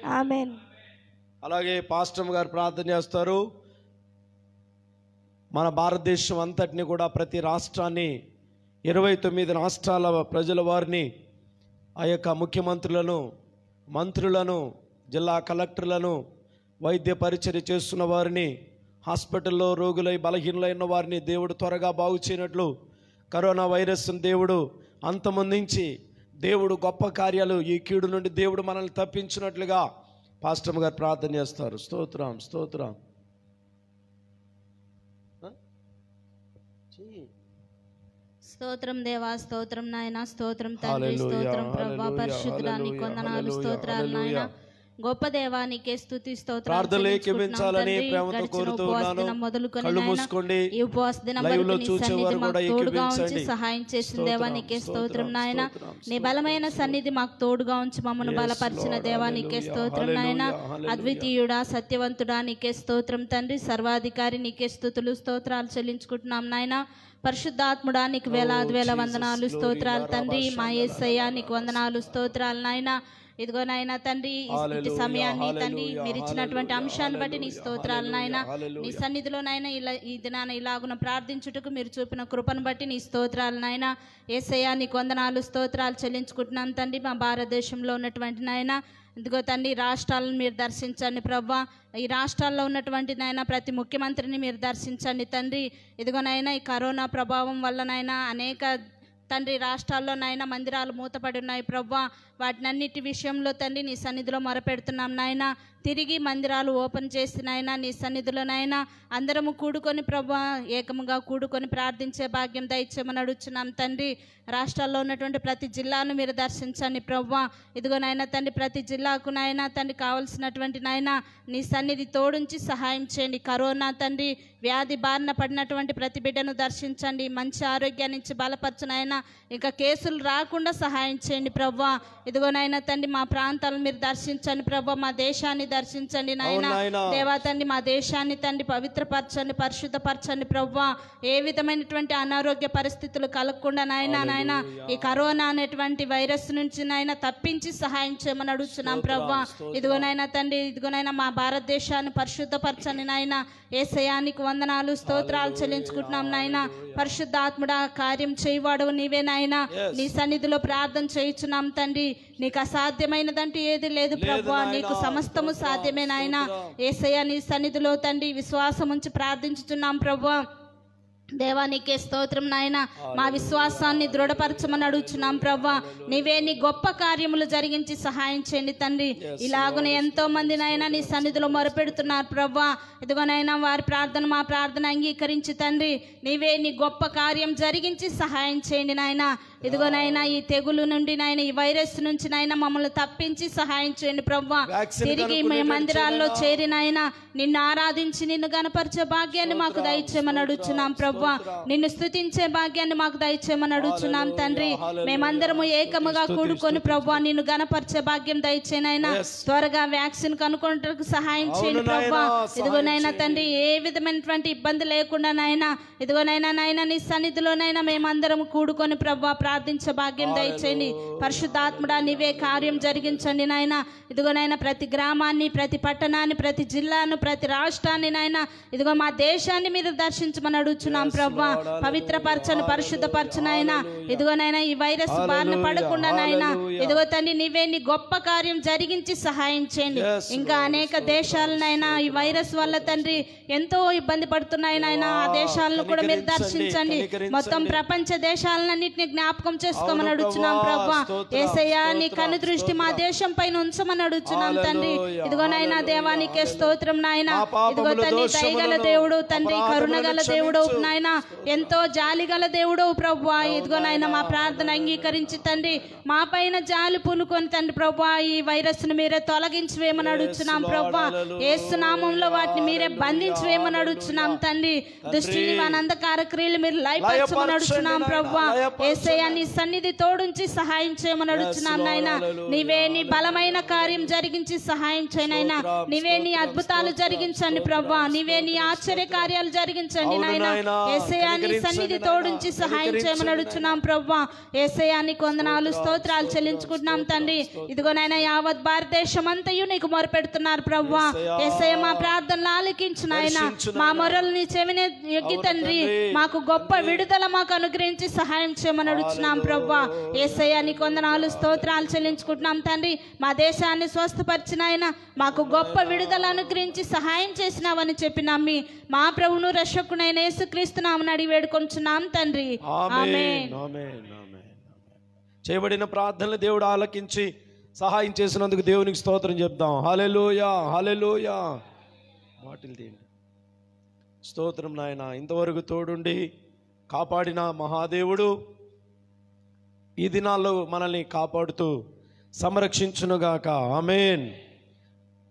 ఆమెన్. అలాగే పాస్టమ్ గారు ప్రార్థన చేస్తారు. మన భారతదేశం అంతటిని కూడా ప్రతి రాష్ట్రాన్ని ఇరవై తొమ్మిది రాష్ట్రాల ప్రజల వారిని ఆ యొక్క ముఖ్యమంత్రులను మంత్రులను జిల్లా కలెక్టర్లను వైద్య పరిచర్య చేస్తున్న వారిని హాస్పిటల్లో రోగులై బలహీనులైన వారిని దేవుడు త్వరగా బాగు చేయనట్లు కరోనా వైరస్ను దేవుడు అంతమొందించి దేవుడు గొప్ప కార్యాలు ఈ కీడు నుండి దేవుడు మనల్ని తప్పించినట్లుగా పాస్టమ్ గారు ప్రార్థన చేస్తారు. స్తోత్రం స్తోత్రం. స్తోత్రం దేవా స్తోత్రం నాయన స్తోత్రం తండ్రి స్తోత్రం ప్రభా వందనాలు హల్లెలూయా, స్తోత్రాలు నాయన. గొప్ప దేవానికే స్తుతి స్తోత్రాలు ప్రార్థనలు చెల్లించుకుంటున్నాం ఏకీభవించాలని తండ్రి. ప్రేమతో గడిచిన కోరుతూ ఉపవాస ఉన్నాను. దినం మొదలుకొని కళ్ళు నాయన, మూసుకోండి. ఈ ఉపవాస దినం లైవ్లో కూడా తోడుగా ఉంచి. సహాయం చేసిన స్తోత్రం, దేవానికే స్తోత్రం స్తోత్రం, నాయన స్తోత్రం, నీ బలమైన సన్నిధి మాకు తోడుగా ఉంచి మమ్మల్ని బలపరిచిన. దేవానికే స్తోత్రం నాయన. అద్వితీయుడా సత్యవంతుడా నీకే స్తోత్రం తండ్రి సర్వాధికారి నీకే స్తుతులు స్తోత్రాలు చెల్లించుకుంటున్నాం నాయన పరిశుద్ధాత్ముడా నీకు వేలాది వేల వందనాలు స్తోత్రాలు తండ్రి. మా యేసయ్య నీకు వందనాలు స్తోత్రాలు నాయన. ఇదిగో నాయన తండ్రి ఇటు సమయాన్ని తండ్రి మీరు ఇచ్చినటువంటి అంశాన్ని బట్టి నీ స్తోత్రాలు నాయన. నీ hallelujah. సన్నిధిలోనైనా ఇలా ఈ దినాన ఇలాగున ప్రార్థించుటకు మీరు చూపిన కృపను బట్టి నీ స్తోత్రాలు నాయన. ఏసయ్య నీకు వందనాలు స్తోత్రాలు చెల్లించుకుంటున్నాం తండ్రి. మా భారతదేశంలో ఉన్నటువంటి నాయన ఇదిగో తండ్రి రాష్ట్రాలను మీరు దర్శించండి ప్రవ్వా ఈ రాష్ట్రాల్లో ఉన్నటువంటి నాయన ప్రతి ముఖ్యమంత్రిని మీరు దర్శించండి తండ్రి. ఇదిగోనైనా ఈ కరోనా ప్రభావం వల్లనైనా అనేక తండ్రి రాష్ట్రాల్లో నాయన మందిరాలు మూతపడి ఉన్నాయి ప్రవ్వా వాటినన్నిటి విషయంలో తండ్రి నీ సన్నిధిలో మొరపెడుతున్నాం నాయన. తిరిగి మందిరాలు ఓపెన్ చేసి నాయన నీ సన్నిధిలో అందరము కూడుకొని ప్రభా ఏకముగా కూడుకొని ప్రార్థించే భాగ్యం దయచేయమని అడుగుచున్నాం తండ్రి. రాష్ట్రాల్లో ఉన్నటువంటి ప్రతి జిల్లాను మీరు దర్శించండి ప్రవ్వా ఇదిగో తండ్రి ప్రతి జిల్లాకు నాయన తండ్రి కావలసినటువంటి నాయన నీ సన్నిధి తోడుంచి సహాయం చేయండి. కరోనా తండ్రి వ్యాధి బారిన పడినటువంటి ప్రతి బిడ్డను దర్శించండి. మంచి ఆరోగ్యాన్ని బలపరచునైనా ఇంకా కేసులు రాకుండా సహాయం చేయండి ప్రవ్వా. ఇదిగోనైనా తండ్రి మా ప్రాంతాలను మీరు దర్శించండి ప్రభా మా దేశాన్ని దర్శించండి నాయన. దేవా తండ్రి మా దేశాన్ని తండ్రి పవిత్రపరచండి పరిశుద్ధపరచండి ప్రవ్వా. ఏ విధమైనటువంటి అనారోగ్య పరిస్థితులు కలగకుండా నాయన నాయన ఈ కరోనా అనేటువంటి వైరస్ నుంచి నాయన తప్పించి సహాయం చేయమని అడుగుతున్నాం ప్రవ్వా. ఇదిగోనైనా తండ్రి ఇదిగోనైనా మా భారతదేశాన్ని పరిశుద్ధపరచండి నాయన. ఏసయానికి వందనాలు స్తోత్రాలు చెల్లించుకుంటున్నాం నాయన. పరిశుద్ధాత్ముడా కార్యం చేయవాడు నీవే నాయన. నీ సన్నిధిలో ప్రార్థన చేయుచున్నాం తండ్రి. నీకు అసాధ్యమైనదంటూ ఏది లేదు ప్రభా. నీకు సమస్తము సాధ్యమే నాయన. ఏసయ్య నీ సన్నిధిలో తండ్రి విశ్వాసం ఉంచి ప్రార్థించుచున్నాం ప్రభా. దేవా నీకే స్తోత్రం నాయన. మా విశ్వాసాన్ని దృఢపరచమని అడుగుచున్నాం ప్రవ్వా. నీవే నీ గొప్ప కార్యములు జరిగించి సహాయం చేయండి తండ్రి. ఇలాగున ఎంతో మంది నాయన నీ సన్నిధిలో మొరపెడుతున్నారు ప్రవ్వా. ఇదిగోనైనా వారి ప్రార్థన మా ప్రార్థన అంగీకరించి తండ్రి. నీవే నీ గొప్ప కార్యం జరిగించి సహాయం చేయండి నాయన. ఇదిగోనైనా ఈ తెగులు నుండి నాయన ఈ వైరస్ నుంచి నాయన మమ్మల్ని తప్పించి సహాయం చేయండి Vaccine తిరిగి మీ మందిరాల్లో చేయనా? చేరి నాయన నిన్ను ఆరాధించి నిన్ను గనపరిచే భాగ్యాన్ని మాకు దయచేయమని అడుగుచున్నాం ప్రవ్వా నిన్ను స్తుతించే భాగ్యాన్ని మాకు దయచేయమని అడుగుచున్నాం తండ్రి. మేమందరము ఏకముగా కూడుకొని ప్రవ్వా నిన్ను గనపరిచే భాగ్యం దయచేనైనా త్వరగా వ్యాక్సిన్ కనుక్కుంటకు సహాయం చేయండి నాయనా, సహాయం ఇదిగోనైనా. తండ్రి ఏ విధమైనటువంటి ఇబ్బంది లేకుండా నాయన ఇదిగోనైనా నాయన నీ సన్నిధిలోనైనా మేమందరం కూడుకొని ప్రవ్వా ప్రార్థించే భాగ్యం దయచేయండి. పరిశుద్ధాత్ముడా నీవే కార్యం జరిగించండి నాయన. ఇదిగోనైనా ప్రతి గ్రామాన్ని ప్రతి పట్టణాన్ని ప్రతి జిల్లాను ప్రతి రాష్ట్రాన్ని నాయన. ఇదిగో మా దేశాన్ని మీరు దర్శించమని అడుగుచున్నాం ప్రవ్వా పవిత్రపరచని పరిశుద్ధపరచనైనా ఇదిగోనైనా ఈ వైరస్ బారిన పడకుండా నాయన. ఇదిగో తండ్రి నీవే నీ గొప్ప కార్యం జరిగించి సహాయం చేయండి. ఇంకా అనేక దేశాలనైనా ఈ వైరస్ వల్ల తండ్రి ఎంతో ఇబ్బంది పడుతున్నాయి నాయన. ఆ దేశాలను కూడా మీరు దర్శించండి. మొత్తం ప్రపంచ దేశాలన్నింటినీ జ్ఞాపకం జ్ఞాపకం చేసుకోమని అవును అడుగుచున్నాం ప్రభా. ఏసయ్యా నీ కను దృష్టి మా. దేశం పైన ఉంచమని అడుగుచున్నాం తండ్రి. ఇదిగో నాయన దేవానికే స్తోత్రం నాయన. ఇదిగో తండ్రి దయగల దేవుడు తండ్రి అపరాధములను కరుణగల దేవుడు. నాయన. ఎంతో జాలిగల దేవుడు ప్రభా. ఇదిగో నాయన. మా ప్రార్థన అంగీకరించి తండ్రి మా పైన జాలి పూనుకొని తండ్రి ప్రభా ఈ వైరస్ను మీరే తొలగించి వేయమని అడుగుచున్నాం Lord, ప్రభా. hallelujah. ఏసు నామంలో వాటిని మీరే బంధించి వేయమని అడుగుచున్నాం తండ్రి. దృష్టిని మన అంధకార క్రియలు మీరు అడుగుచున్నాం నాయనా, ప్రభా. లయపరచండి. ఏసయ్య నీ సన్నిధి తోడుంచి సహాయం చేయమని నాయన. hallelujah. నీవే నీ బలమైన కార్యం జరిగించి సహాయం చేయనైనా నీవే నీ అద్భుతాలు జరిగించండి ప్రభా. నీవే నీ ఆశ్చర్య కార్యాలు జరిగించండి నాయన. ఏసయ్య నీ సన్నిధి తోడుంచి సహాయం చేయమని అడుగుచున్నాం ప్రభా. ఏసయానికి వందనాలు స్తోత్రాలు చెల్లించుకుంటున్నాం తండ్రి. ఇదిగో నాయన యావత్ భారతదేశం అంతయు నీకు మొరపెడుతున్నారు ప్రభా. ఏసయ్య మా ప్రార్థనలు ఆలకించు నాయన. దర్శించు మా. మొరల్ని చెవిని తండ్రి. తండ్రి. మాకు గొప్ప విడుదల మాకు అనుగ్రహించి సహాయం చేయమని అడుగుచున్నాం ప్రభా ఏసయ్య నీకు వందనాలు స్తోత్రాలు చెల్లించుకుంటున్నాం తండ్రి. మా దేశాన్ని స్వస్థపరిచిన ఆయన మాకు గొప్ప విడుదల అనుగ్రహించి సహాయం చేసినావని చెప్పి నమ్మి మా ప్రభును రక్షకునైన యేసుక్రీస్తు నామని అడిగి వేడుకొంచున్నాం తండ్రి. చేయబడిన ప్రార్థనలు దేవుడు ఆలకించి సహాయం చేసినందుకు దేవునికి స్తోత్రం చెప్దాం. హలెలూయా హలెలూయా బాటిల్ తీయండి. స్తోత్రం నాయన ఇంతవరకు తోడుండి కాపాడిన మహాదేవుడు ఈ దినాల్లో మనల్ని కాపాడుతూ సంరక్షించునుగాక. ఆమెన్.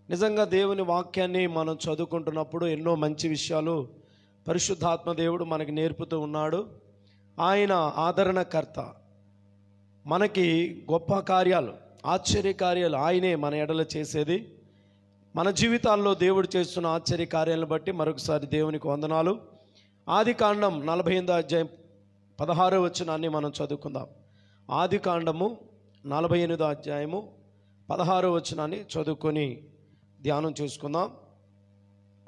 నిజంగా దేవుని వాక్యాన్ని మనం చదువుకుంటున్నప్పుడు ఎన్నో మంచి విషయాలు పరిశుద్ధాత్మ దేవుడు మనకి నేర్పుతూ ఉన్నాడు. ఆయన ఆదరణకర్త. మనకి గొప్ప కార్యాలు ఆశ్చర్య కార్యాలు ఆయనే మన ఎడల చేసేది. మన జీవితాల్లో దేవుడు చేస్తున్న ఆశ్చర్య కార్యాలను బట్టి మరొకసారి దేవునికి వందనాలు. ఆది కాండం నలభై ఎనిమిదో అధ్యాయం పదహారో వచనాన్ని మనం చదువుకుందాం. ఆది కాండము నలభై ఎనిమిదో అధ్యాయము పదహారో వచనాన్ని చదువుకొని ధ్యానం చేసుకుందాం.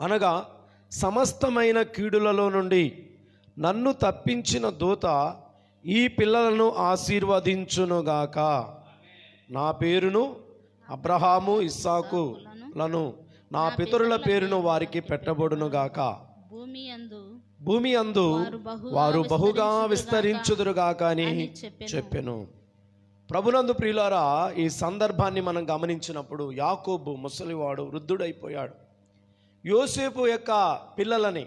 అనగా సమస్తమైన కీడులలో నుండి నన్ను తప్పించిన దూత ఈ పిల్లలను ఆశీర్వదించునుగాక నా పేరును అబ్రహాము ఇస్సాకు లను నా పితరుల పేరును వారికి పెట్టబడునుగాక భూమి అందు భూమి వారు బహుగా అని చెప్పెను. చెప్పెను ప్రభునందు ప్రియులారా ఈ సందర్భాన్ని మనం గమనించినప్పుడు యాకోబు ముసలివాడు వృద్ధుడైపోయాడు యోసేపు యొక్క పిల్లలని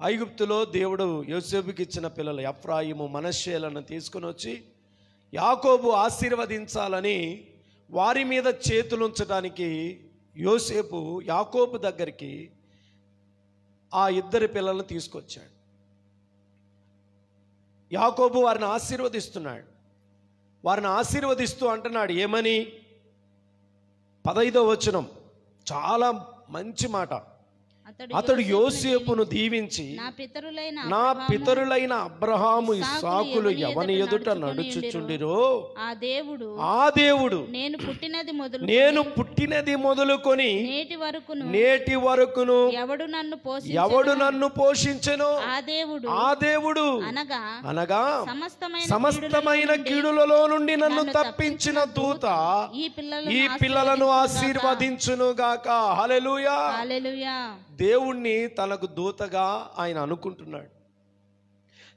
ఐగుప్తులో దేవుడు యోసేపుకి ఇచ్చిన పిల్లలు ఎఫ్రాయిము మనశ్శేలను తీసుకుని వచ్చి యాకోబు ఆశీర్వదించాలని వారి మీద చేతులుంచడానికి యోసేపు యాకోబు దగ్గరికి ఆ ఇద్దరి పిల్లలను తీసుకొచ్చాడు. యాకోబు వారిని ఆశీర్వదిస్తున్నాడు. వారిని ఆశీర్వదిస్తూ అంటున్నాడు ఏమని? పదైదో వచనం. చాలా మంచి మాట. అతడు యోసేపును దీవించి నా పితరులైన నా అబ్రహాము, పితరులైన అబ్రహాము ఇస్సాకులు ఎవని ఎదుట నడుచుచుండిరో? ఆ దేవుడు ఆ దేవుడు నేను పుట్టినది మొదలు నేను పుట్టినది మొదలుకొని నేటి వరకును నేటి వరకును ఎవడు నన్ను ఎవడు నన్ను పోషించెను? ఆ దేవుడు ఆ దేవుడు అనగా అనగా సమస్తమైన సమస్తమైన కీడులలో నుండి నన్ను తప్పించిన దూత ఈ పిల్లలను ఆశీర్వదించును గాక. హల్లెలూయా. హల్లెలూయా. దేవుణ్ణి తనకు దూతగా ఆయన అనుకుంటున్నాడు.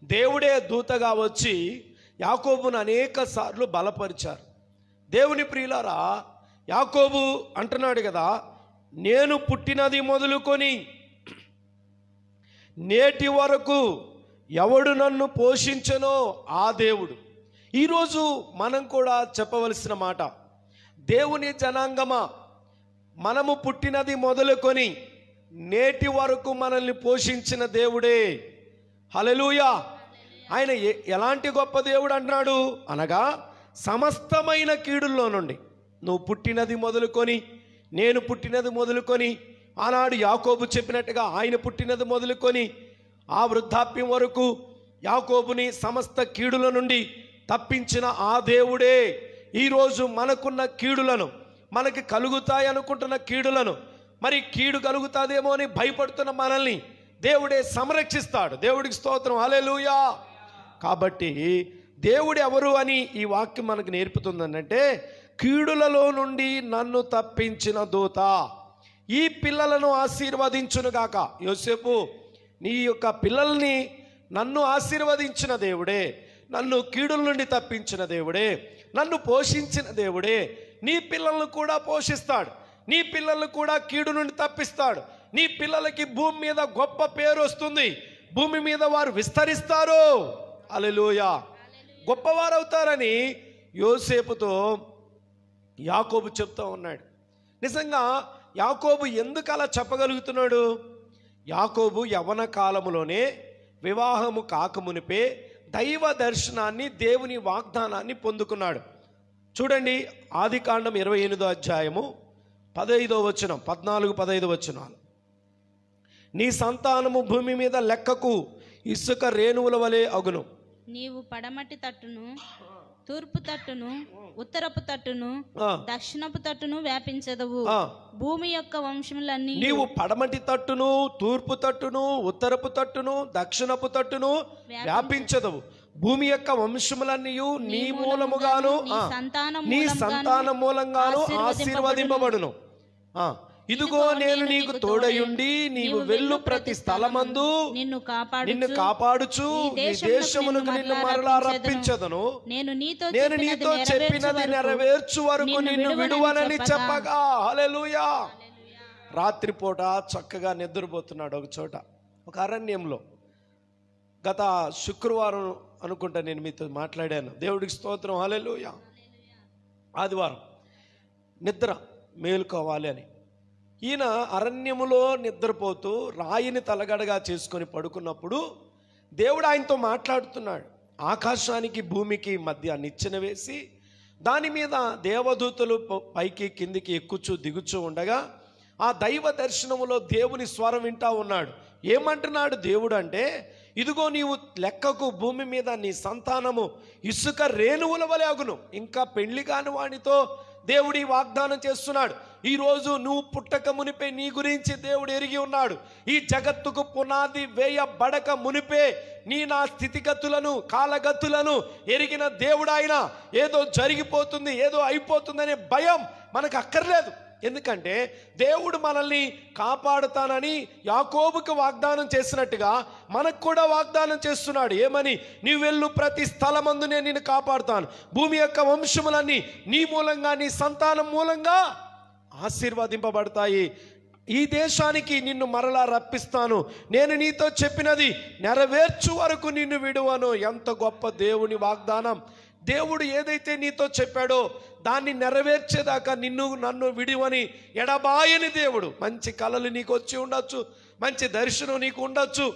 దేవుడే దూతగా వచ్చి యాకోబును అనేక సార్లు బలపరిచారు. దేవుని ప్రియులారా యాకోబు అంటున్నాడు కదా నేను పుట్టినది మొదలుకొని నేటి వరకు ఎవడు నన్ను పోషించనో ఆ దేవుడు. ఈరోజు మనం కూడా చెప్పవలసిన మాట దేవుని జనాంగమా మనము పుట్టినది మొదలుకొని నేటి వరకు మనల్ని పోషించిన దేవుడే. హలెలూయా ఆయన ఎలాంటి గొప్ప దేవుడు అంటున్నాడు? అనగా సమస్తమైన కీడుల్లో నుండి. నువ్వు పుట్టినది మొదలుకొని నేను పుట్టినది మొదలుకొని ఆనాడు యాకోబు చెప్పినట్టుగా ఆయన పుట్టినది మొదలుకొని ఆ వృద్ధాప్యం వరకు యాకోబుని సమస్త కీడుల నుండి తప్పించిన ఆ దేవుడే. ఈరోజు మనకున్న కీడులను మనకి కలుగుతాయి అనుకుంటున్న కీడులను మరి కీడు కలుగుతాదేమో అని భయపడుతున్న మనల్ని దేవుడే సంరక్షిస్తాడు. దేవుడికి స్తోత్రం. అలెలుయా కాబట్టి దేవుడు ఎవరు అని ఈ వాక్యం మనకు నేర్పుతుందనంటే కీడులలో నుండి నన్ను తప్పించిన దూత ఈ పిల్లలను ఆశీర్వదించునుగాక యోసేపు నీ యొక్క పిల్లల్ని నన్ను ఆశీర్వదించిన దేవుడే నన్ను కీడుల నుండి తప్పించిన దేవుడే నన్ను పోషించిన దేవుడే నీ పిల్లలను కూడా పోషిస్తాడు. నీ పిల్లలు కూడా కీడు నుండి తప్పిస్తాడు. నీ పిల్లలకి భూమి మీద గొప్ప పేరు వస్తుంది. భూమి మీద వారు విస్తరిస్తారు. అలెలుయా గొప్పవారు అవుతారని యోసేపుతో యాకోబు చెప్తా ఉన్నాడు. నిజంగా యాకోబు ఎందుకు అలా చెప్పగలుగుతున్నాడు? యాకోబు యవన కాలములోనే వివాహము కాకమునిపే దైవ దర్శనాన్ని దేవుని వాగ్దానాన్ని పొందుకున్నాడు. చూడండి ఆది కాండం ఇరవై ఎనిమిదో అధ్యాయము. పదైదో వచనం పద్నాలుగు పదైదు వచనాలు. నీ సంతానము భూమి మీద లెక్కకు ఇసుక రేణువుల వలె అగును. నీవు పడమటి తట్టును తూర్పు తట్టును ఉత్తరపు తట్టును దక్షిణపు తట్టును వ్యాపించదవు. భూమి యొక్క వంశములన్నీ నీవు పడమటి తట్టును తూర్పు తట్టును ఉత్తరపు తట్టును దక్షిణపు తట్టును వ్యాపించదవు. భూమి యొక్క వంశములన్నీ నీ మూలముగాను నీ సంతానం నీ మూలంగాను సంతానం మూలంగాను ఆశీర్వదింపబడును. ఇదిగో నేను నీకు తోడయుండి నీవు వెళ్ళు ప్రతి స్థలమందు నిన్ను కాపాడు నిన్ను కాపాడుచు. నీ దేశమునకు నిన్ను మరలా రప్పించదను. నేను నీతో నేను చెప్పినది నీతో చెప్పినది నెరవేర్చు వరకు నిన్ను విడువనని చెప్పగా. హల్లెలూయా. రాత్రిపూట చక్కగా నిద్రపోతున్నాడు ఒక చోట ఒక అరణ్యంలో. గత శుక్రవారం అనుకుంటా నేను మీతో మాట్లాడాను. దేవుడికి స్తోత్రం. హల్లెలూయా. ఆదివారం. నిద్ర. మేలుకోవాలి అని. ఈయన అరణ్యములో నిద్రపోతూ రాయిని తలగడగా చేసుకొని పడుకున్నప్పుడు దేవుడు ఆయనతో మాట్లాడుతున్నాడు. ఆకాశానికి భూమికి మధ్య నిచ్చెన వేసి దాని మీద దేవదూతలు పైకి కిందికి ఎక్కుచూ దిగుచూ ఉండగా ఆ దైవ దర్శనములో దేవుని స్వరం వింటా ఉన్నాడు. ఏమంటున్నాడు దేవుడు అంటే ఇదిగో నీవు లెక్కకు భూమి మీద నీ సంతానము ఇసుక రేణువుల వలె అగును. ఇంకా పెళ్ళి కాని వానితో దేవుడి వాగ్దానం చేస్తున్నాడు. ఈరోజు నువ్వు పుట్టక మునిపే నీ గురించి దేవుడు ఎరిగి ఉన్నాడు. ఈ జగత్తుకు పునాది వేయబడక మునిపే నీ నా స్థితిగతులను కాలగతులను ఎరిగిన దేవుడు ఆయన. ఏదో జరిగిపోతుంది ఏదో అయిపోతుందనే భయం మనకు అక్కర్లేదు. ఎందుకంటే దేవుడు మనల్ని కాపాడుతానని యాకోబుకు వాగ్దానం చేసినట్టుగా మనకు కూడా వాగ్దానం చేస్తున్నాడు. ఏమని? నీ వెళ్ళు ప్రతి స్థలమందు నేను నిన్ను కాపాడుతాను. భూమి యొక్క వంశములన్నీ నీ మూలంగా నీ సంతానం మూలంగా ఆశీర్వదింపబడతాయి. ఈ దేశానికి నిన్ను మరలా రప్పిస్తాను. నేను నీతో చెప్పినది నెరవేర్చు వరకు నిన్ను విడువను. ఎంత గొప్ప దేవుని వాగ్దానం. దేవుడు ఏదైతే నీతో చెప్పాడో దాన్ని నెరవేర్చేదాకా నిన్ను నన్ను విడివని ఎడబాయని దేవుడు. మంచి కళలు నీకు వచ్చి ఉండొచ్చు మంచి దర్శనం నీకు ఉండొచ్చు.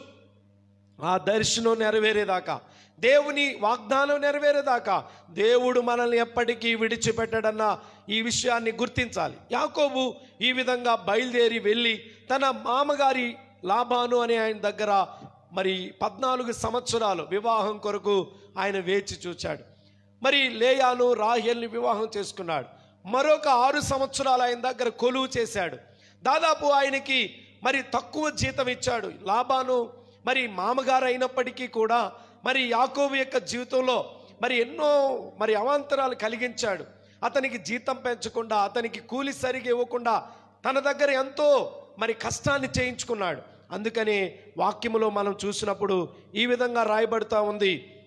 ఆ దర్శనం నెరవేరేదాకా దేవుని వాగ్దానం నెరవేరేదాకా దేవుడు మనల్ని ఎప్పటికీ విడిచిపెట్టడన్న ఈ విషయాన్ని గుర్తించాలి. యాకోబు ఈ విధంగా బయలుదేరి వెళ్ళి తన మామగారి లాభాను అనే ఆయన దగ్గర మరి పద్నాలుగు సంవత్సరాలు వివాహం కొరకు ఆయన వేచి చూచాడు. మరి లేయాను రాహేల్ని వివాహం చేసుకున్నాడు. మరొక ఆరు సంవత్సరాలు ఆయన దగ్గర కొలువు చేశాడు. దాదాపు ఆయనకి మరి తక్కువ జీతం ఇచ్చాడు. లాభాను మరి మామగారు అయినప్పటికీ కూడా మరి యాకోబు యొక్క జీవితంలో మరి ఎన్నో మరి అవాంతరాలు కలిగించాడు. అతనికి జీతం పెంచకుండా అతనికి కూలి సరిగా ఇవ్వకుండా తన దగ్గర ఎంతో మరి కష్టాన్ని చేయించుకున్నాడు. అందుకని వాక్యములో మనం చూసినప్పుడు ఈ విధంగా రాయబడుతూ ఉంది.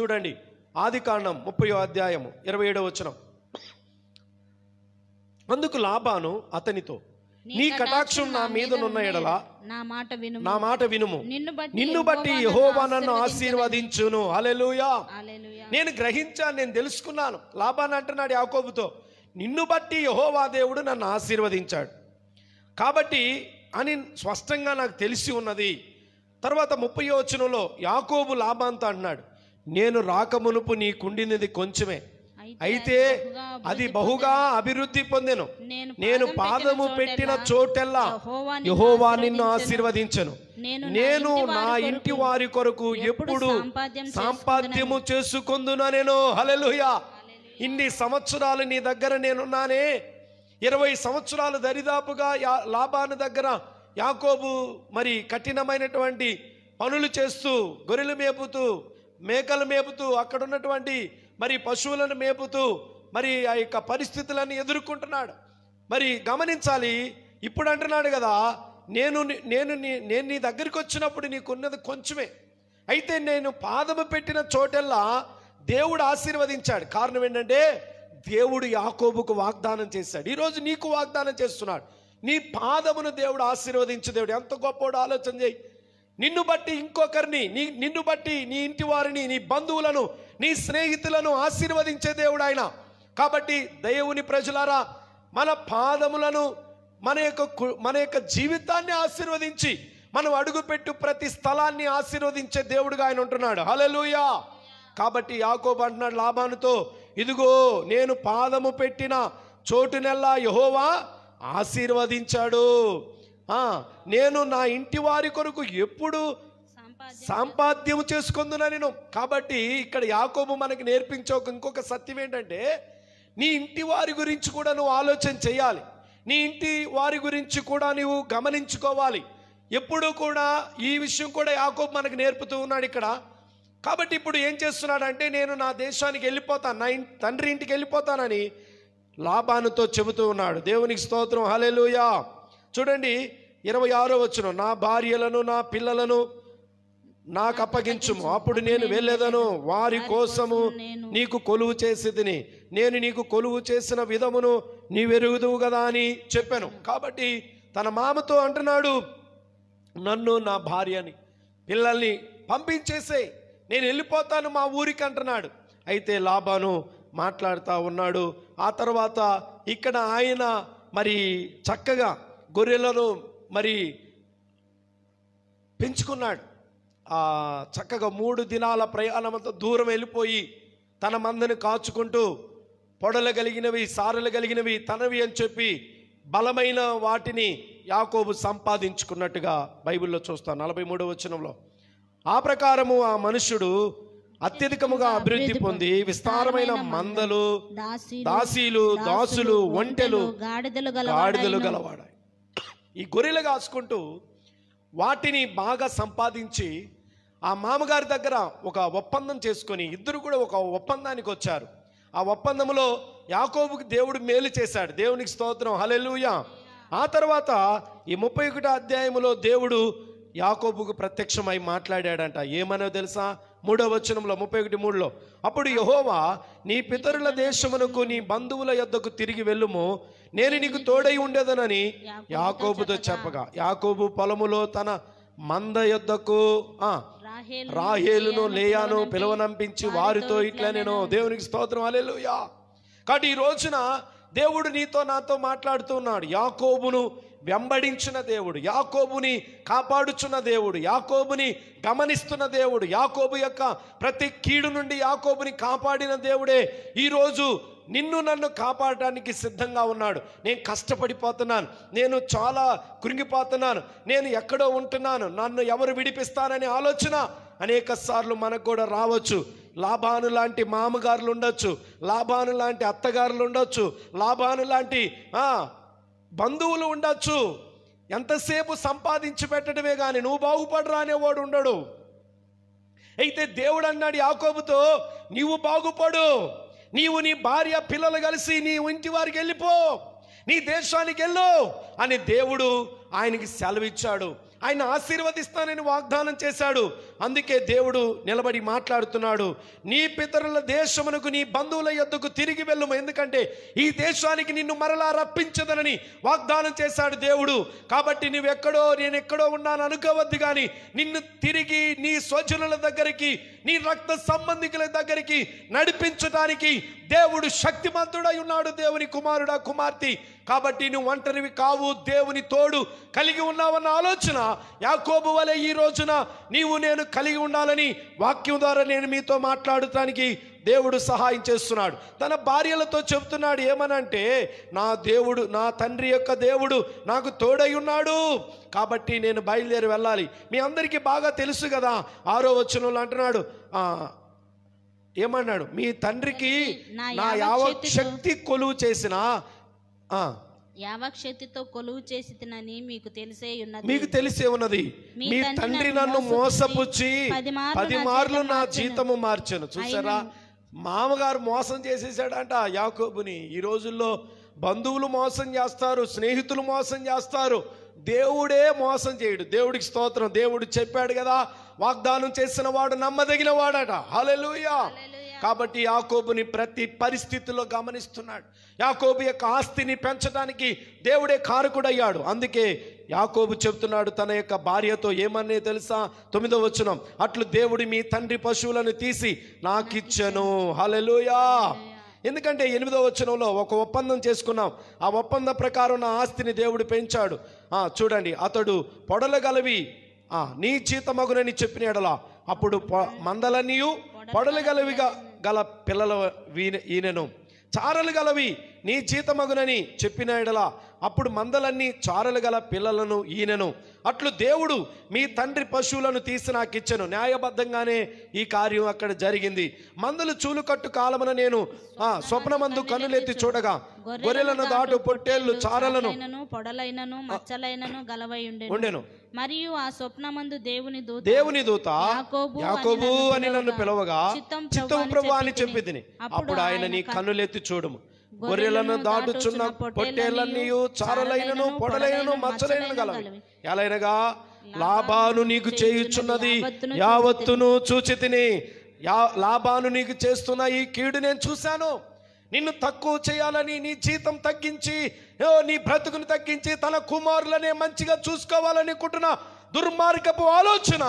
చూడండి. ఆది కాండం ముప్పై అధ్యాయము ఇరవై ఏడవ వచనం. అందుకు లాభాను అతనితో నీ కటాక్షం నా మీదనున్న ఎడల నా మాట విను నా మాట వినుము. నిన్ను బట్టి నిన్ను బట్టి యెహోవా నన్ను ఆశీర్వదించును. హల్లెలూయా. హల్లెలూయా. నేను గ్రహించాను నేను తెలుసుకున్నాను. లాభాన్ని అంటున్నాడు యాకోబుతో నిన్ను బట్టి యెహోవా దేవుడు నన్ను ఆశీర్వదించాడు. కాబట్టి అని స్పష్టంగా నాకు తెలిసి ఉన్నది. తర్వాత ముప్పై వచనంలో యాకోబు లాభాంతో అన్నాడు నేను రాకమునుపు నీకుండినది కొంచెమే. అయితే అది బహుగా అభివృద్ధి పొందెను. నేను పాదము పెట్టిన చోటెల్లా యెహోవా నిన్ను ఆశీర్వదించను. నేను నా ఇంటి నా వారి కొరకు ఎప్పుడు ఎప్పుడు సంపాద్యం సాంపాద్యము చేసుకుందునా నేను? హల్లెలూయా. ఇన్ని సంవత్సరాలు నీ దగ్గర నేనున్నానే. ఇరవై సంవత్సరాలు దరిదాపుగా యా- లాభాను దగ్గర యాకోబు మరి కఠినమైనటువంటి పనులు చేస్తూ గొర్రెలు మేపుతూ మేకలు మేపుతూ అక్కడ ఉన్నటువంటి మరి పశువులను మేపుతూ మరి ఆ యొక్క పరిస్థితులను ఎదుర్కొంటున్నాడు. మరి గమనించాలి ఇప్పుడు అంటున్నాడు కదా నేను నేను నీ- నేను నీ దగ్గరికి వచ్చినప్పుడు నీకున్నది కొంచెమే. అయితే నేను పాదము పెట్టిన చోటెల్లా దేవుడు ఆశీర్వదించాడు. కారణం ఏంటంటే దేవుడు యాకోబుకు వాగ్దానం చేశాడు. ఈరోజు నీకు వాగ్దానం చేస్తున్నాడు. నీ పాదమును దేవుడు ఆశీర్వదించు దేవుడు. ఎంత గొప్పవాడు ఆలోచన చేయి. నిన్ను బట్టి ఇంకొకరిని నీ నిన్ను బట్టి నీ ఇంటి వారిని నీ బంధువులను నీ స్నేహితులను ఆశీర్వదించే దేవుడు ఆయన. కాబట్టి దేవుని ప్రజలారా మన పాదములను మన యొక్క కు- మన యొక్క జీవితాన్ని ఆశీర్వదించి మనం అడుగుపెట్టు ప్రతి స్థలాన్ని ఆశీర్వదించే దేవుడుగా ఆయన ఉంటున్నాడు. హలలుయా కాబట్టి యాకోబు అంటున్నాడు లాభానుతో ఇదిగో నేను పాదము పెట్టిన చోటునెల్లా యహోవా ఆశీర్వదించాడు. నేను నా ఇంటి వారి కొరకు ఎప్పుడు సాంపాద్యం చేసుకుందునా నేను? కాబట్టి ఇక్కడ యాకోబు మనకి నేర్పించే ఒక ఇంకొక సత్యం ఏంటంటే నీ ఇంటి వారి గురించి కూడా నువ్వు ఆలోచన చేయాలి. నీ ఇంటి వారి గురించి కూడా నువ్వు గమనించుకోవాలి. ఎప్పుడు కూడా ఈ విషయం కూడా యాకోబు మనకు నేర్పుతూ ఉన్నాడు ఇక్కడ. కాబట్టి ఇప్పుడు ఏం చేస్తున్నాడంటే నేను నా దేశానికి వెళ్ళిపోతాను నా తండ్రి ఇంటికి వెళ్ళిపోతానని లాభానుతో చెబుతూ ఉన్నాడు. దేవునికి స్తోత్రం. హల్లెలూయా. చూడండి ఇరవై ఆరో వచ్చును నా భార్యలను నా పిల్లలను నాకు అప్పగించుము. అప్పుడు నేను వెళ్ళేదను వారి కోసము నీకు కొలువు చేసేదిని. నేను నీకు కొలువు చేసిన విధమును నీవెరుగుదువు కదా అని చెప్పాను. కాబట్టి తన మామతో అంటున్నాడు నన్ను నా భార్యని పిల్లల్ని పంపించేసే నేను వెళ్ళిపోతాను మా ఊరికి అంటున్నాడు. అయితే లాభాను మాట్లాడుతూ ఉన్నాడు. ఆ తర్వాత ఇక్కడ ఆయన మరి చక్కగా గొర్రెలను మరి పెంచుకున్నాడు. ఆ చక్కగా మూడు దినాల ప్రయాణమంతా దూరం వెళ్ళిపోయి తన మందని కాచుకుంటూ పొడలు కలిగినవి సారలు కలిగినవి తనవి అని చెప్పి బలమైన వాటిని యాకోబు సంపాదించుకున్నట్టుగా బైబిల్లో చూస్తాం. నలభై మూడో వచనంలో ఆ ప్రకారము ఆ మనుషుడు అత్యధికముగా అభివృద్ధి పొంది విస్తారమైన మందలు దాసీలు దాసీలు ఒంటెలు గాడిదలు గలవాడాయి ఈ గొర్రెలు కాసుకుంటూ వాటిని బాగా సంపాదించి ఆ మామగారి దగ్గర ఒక ఒప్పందం చేసుకొని ఇద్దరు కూడా ఒక ఒప్పందానికి వచ్చారు. ఆ ఒప్పందంలో యాకోబుకి దేవుడు మేలు చేశాడు. దేవునికి స్తోత్రం. హలెలుయా ఆ తర్వాత ఈ ముప్పై ఒకటో అధ్యాయములో దేవుడు యాకోబుకు ప్రత్యక్షమై మాట్లాడాడంట. ఏమనో తెలుసా? మూడో వచనంలో ముప్పై ఒకటి మూడులో. అప్పుడు యహోవా నీ పితరుల దేశమునకు నీ బంధువుల యొద్దకు తిరిగి వెళ్ళుము. నేను నీకు తోడై ఉండేదనని యాకోబుతో చెప్పగా. యాకోబు పొలములో తన మంద యొద్దకు రాహేలును లేయాను పిలువనంపించి వారితో ఇట్లా నేను దేవునికి స్తోత్రం. అలెలుయా కాబట్టి ఈ రోజున దేవుడు నీతో నాతో మాట్లాడుతున్నాడు యాకోబును వెంబడించిన దేవుడు యాకోబుని కాపాడుచున్న దేవుడు యాకోబుని గమనిస్తున్న దేవుడు యాకోబు యొక్క ప్రతి కీడు నుండి యాకోబుని కాపాడిన దేవుడే. ఈరోజు నిన్ను నన్ను కాపాడటానికి సిద్ధంగా ఉన్నాడు. నేను కష్టపడిపోతున్నాను. నేను చాలా కృంగిపోతున్నాను. నేను ఎక్కడో ఉంటున్నాను. నన్ను ఎవరు విడిపిస్తాననే ఆలోచన అనేక సార్లు మనకు కూడా రావచ్చు. లాభాను లాంటి మామగారులు ఉండొచ్చు. లాభాను లాంటి అత్తగారులు ఉండొచ్చు. లాభాను లాంటి బంధువులు ఉండొచ్చు. ఎంతసేపు సంపాదించి పెట్టడమే కానీ నువ్వు బాగుపడరా అనేవాడు ఉండడు. అయితే దేవుడు అన్నాడు యాకోబుతో నీవు బాగుపడు. నీవు నీ భార్య పిల్లలు కలిసి నీ ఇంటి వారికి వెళ్ళిపో. నీ దేశానికి వెళ్ళు అని దేవుడు ఆయనకి సెలవిచ్చాడు. ఆయన ఆశీర్వదిస్తానని వాగ్దానం చేశాడు. అందుకే దేవుడు నిలబడి మాట్లాడుతున్నాడు. నీ పితరుల దేశమునకు నీ బంధువుల యొద్దకు తిరిగి వెళ్ళము. ఎందుకంటే ఈ దేశానికి నిన్ను మరలా రప్పించదనని వాగ్దానం చేశాడు దేవుడు. కాబట్టి నువ్వెక్కడో నేను ఎక్కడో ఉన్నాను అనుకోవద్దు కానీ నిన్ను తిరిగి నీ స్వజనుల దగ్గరికి నీ రక్త సంబంధికుల దగ్గరికి నడిపించడానికి దేవుడు శక్తిమంతుడై ఉన్నాడు. దేవుని కుమారుడా కుమార్తె కాబట్టి నువ్వు ఒంటరివి కావు దేవుని తోడు కలిగి ఉన్నావన్న ఆలోచన యాకోబు వలె ఈ రోజున నీవు నేను కలిగి ఉండాలని వాక్యం ద్వారా నేను మీతో మాట్లాడటానికి దేవుడు సహాయం చేస్తున్నాడు. తన భార్యలతో చెబుతున్నాడు ఏమనంటే నా దేవుడు నా తండ్రి యొక్క దేవుడు నాకు తోడై ఉన్నాడు కాబట్టి నేను బయలుదేరి వెళ్ళాలి. మీ అందరికీ బాగా తెలుసు కదా ఆరో వచనంలో అంటున్నాడు ఏమన్నాడు? మీ తండ్రికి నా నా యావత్ యావ శక్తితో- శక్తి కొలువు చేసిన యావక్షతితో కొలువు చేసి తినని మీకు తెలిసే ఉన్నది. మీకు తెలిసే ఉన్నది. మీ తండ్రి నన్ను మోసపుచ్చి పది మార్లు నా. జీతము మార్చాను. చూసారా? మామగారు మోసం చేసేసాడంట యాకోబుని. ఈ రోజుల్లో బంధువులు మోసం చేస్తారు స్నేహితులు మోసం చేస్తారు. దేవుడే మోసం చేయడు. దేవుడికి స్తోత్రం. దేవుడు చెప్పాడు కదా వాగ్దానం చేసిన వాడు నమ్మదగిన వాడట హల్లెలూయా. కాబట్టి యాకోబుని ప్రతి పరిస్థితిలో గమనిస్తున్నాడు. యాకోబు యొక్క ఆస్తిని పెంచడానికి దేవుడే కారకుడయ్యాడు. అందుకే యాకోబు చెప్తున్నాడు తన యొక్క భార్యతో ఏమనే తెలుసా? తొమ్మిదో వచనం. అట్లు దేవుడు మీ తండ్రి పశువులను తీసి నాకిచ్చెను. హల్లెలూయా! ఎందుకంటే ఎనిమిదో వచనంలో ఒక ఒప్పందం చేసుకున్నాం. ఆ ఒప్పందం ప్రకారం నా ఆస్తిని దేవుడు పెంచాడు. ఆ, చూడండి అతడు పొడలగలవి ఆ, నీ జీతమగునని చెప్పిన ఎడలా అప్పుడు పొ- మందలన్నీయు పొడలు గలవిగా గల పిల్లల వీన ఈనెను. చారలు గలవి నీ జీతమగునని చెప్పిన ఎడలా అప్పుడు మందలన్నీ చారలు గల పిల్లలను ఈనెను. అట్లు దేవుడు మీ తండ్రి పశువులను తీసి నాకు ఇచ్చెను. న్యాయబద్ధంగానే ఈ కార్యం అక్కడ జరిగింది. మందలు చూలుకట్టు కాలమున నేను ఆ స్వప్నమందు కన్నులెత్తి చూడగా గొర్రెలను దాటు పొట్టేళ్ళు చారలను పొడలైనను మచ్చలైనను గలవై ఉండెను. మరియు ఆ స్వప్నమందు దేవుని దూత దేవుని దూత యాకోబు అని నన్ను పిలవగా చిత్తం ప్రభు అని అని చెప్పి తిని. అప్పుడు ఆయన నీ కన్నులెత్తి చూడుము. గొర్రెలను దాటుచున్న పొట్టేళ్ళన్నీయు చారలైనను పొడలైనను మచ్చలైనను గలవి. ఎలైనగా లాభాను నీకు చేయుచున్నది యావత్తును చూచి తిని యా లాభాను నీకు చేస్తున్న ఈ కీడు నేను చూశాను. నిన్ను తక్కువ చేయాలని నీ జీతం తగ్గించి ఓ, నీ బ్రతుకును తగ్గించి తన కుమారులనే మంచిగా చూసుకోవాలని కుట్టిన దుర్మార్గపు ఆలోచన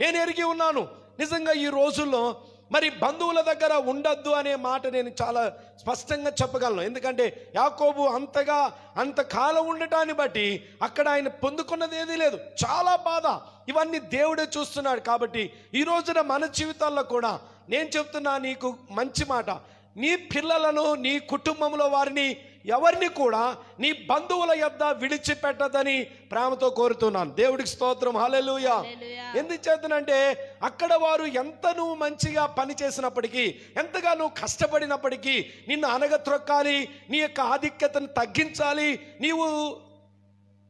నేను ఎరిగి ఉన్నాను. నిజంగా ఈ రోజుల్లో మరి బంధువుల దగ్గర ఉండద్దు అనే మాట నేను చాలా స్పష్టంగా చెప్పగలను. ఎందుకంటే యాకోబు అంతగా అంత కాలం ఉండటాన్ని బట్టి అక్కడ ఆయన పొందుకున్నది ఏదీ లేదు. చాలా బాధ. ఇవన్నీ దేవుడే చూస్తున్నాడు కాబట్టి ఈ రోజున మన జీవితాల్లో కూడా నేను చెప్తున్నా నీకు మంచి మాట. నీ పిల్లలను నీ కుటుంబంలో వారిని ఎవరిని కూడా నీ బంధువుల యొద్ద విడిచిపెట్టదని ప్రేమతో కోరుతున్నాను. దేవుడికి స్తోత్రం. హల్లెలూయా. ఎందుకు చేతనంటే అక్కడ వారు ఎంత నువ్వు మంచిగా పని చేసినప్పటికీ ఎంతగా నువ్వు కష్టపడినప్పటికీ నిన్ను అనగత్రొక్కాలి నీ యొక్క ఆధిక్యతను తగ్గించాలి నీవు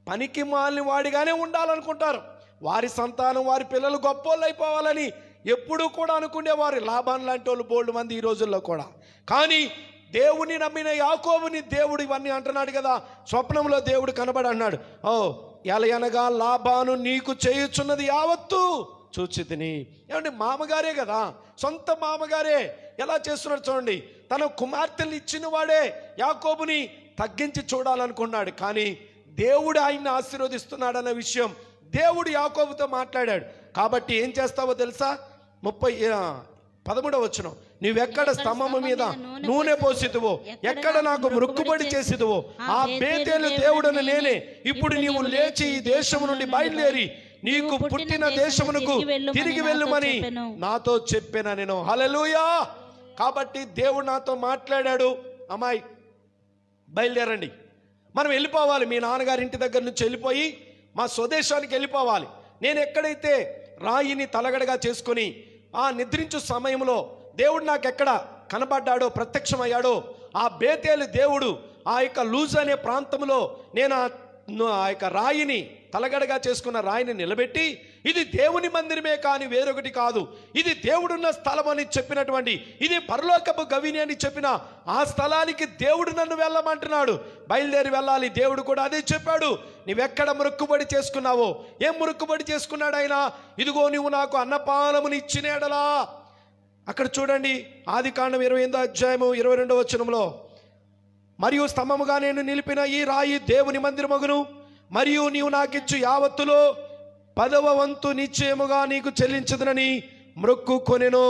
పనికి మాలిన వాడిగానే ఉండాలనుకుంటారు. వారి సంతానం వారి పిల్లలు గొప్పోళ్ళు అయిపోవాలని ఎప్పుడూ కూడా అనుకునేవారు. లాభాన్ లాంటి వాళ్ళు బోల్డ్ మంది ఈ రోజుల్లో కూడా. కానీ దేవుని నమ్మిన యాకోబుని దేవుడు ఇవన్నీ అంటున్నాడు కదా. స్వప్నంలో దేవుడు కనబడి అన్నాడు ఓ ఎలయనగా లాభాను నీకు చేయుచున్నది యావత్తు చూచి తిని. ఏమండి మామగారే కదా. సొంత మామగారే. ఎలా చేస్తున్నాడు చూడండి. తన కుమార్తెలు ఇచ్చిన వాడే యాకోబుని తగ్గించి చూడాలనుకున్నాడు. కానీ దేవుడు ఆయన్ని ఆశీర్వదిస్తున్నాడన్న విషయం దేవుడు యాకోబుతో మాట్లాడాడు. కాబట్టి ఏం చేస్తావో తెలుసా? ముప్పై పదమూడవ వచ్చిన నువ్వెక్కడ స్తంభము మీద నూనె పోసిదువో ఎక్కడ నాకు మృక్కుబడి చేసిదువో ఆ బేతేలు దేవుడను నేనే ఇప్పుడు నీవు లేచి ఈ దేశము నుండి బయలుదేరి నీకు పుట్టిన దేశమునకు తిరిగి వెళ్ళుమని నాతో చెప్పాను నేను? హల్లెలూయా! కాబట్టి దేవుడు నాతో మాట్లాడాడు. అమ్మాయి బయలుదేరండి. మనం వెళ్ళిపోవాలి. మీ నాన్నగారి ఇంటి దగ్గర నుంచి వెళ్ళిపోయి మా స్వదేశానికి వెళ్ళిపోవాలి. నేను ఎక్కడైతే రాయిని తలగడగా చేసుకొని ఆ నిద్రించు సమయంలో దేవుడు నాకు ఎక్కడ కనబడ్డాడో ప్రత్యక్షమయ్యాడో ఆ బేతేలు దేవుడు ఆ యొక్క లూజ్ అనే ప్రాంతంలో నేను ఆ ఆ యొక్క రాయిని తలగడగా చేసుకున్న రాయిని నిలబెట్టి ఇది దేవుని మందిరమే కాని వేరొకటి కాదు. ఇది దేవుడున్న స్థలం అని చెప్పినటువంటి ఇది పరలోకపు గవిని అని చెప్పిన ఆ స్థలానికి దేవుడు నన్ను వెళ్ళమంటున్నాడు. బయలుదేరి వెళ్ళాలి దేవుడు కూడా అదే చెప్పాడు. నువ్వెక్కడ మురుక్కుబడి చేసుకున్నావో? ఏం మురుక్కుబడి చేసుకున్నాడు ఆయన? ఇదిగో నువ్వు నాకు అన్నపానముని ఇచ్చినేడలా అక్కడ చూడండి ఆది కాండం ఇరవై ఎనిమిదో అధ్యాయము ఇరవై రెండో వచనంలో మరియు స్తంభముగా నేను నిలిపిన ఈ రాయి దేవుని మందిరమగును. మరియు నీవు నాకిచ్చు యావత్తులో పదవ వంతు నిశ్చయముగా నీకు చెల్లించదునని మ్రొక్కు కొనెను.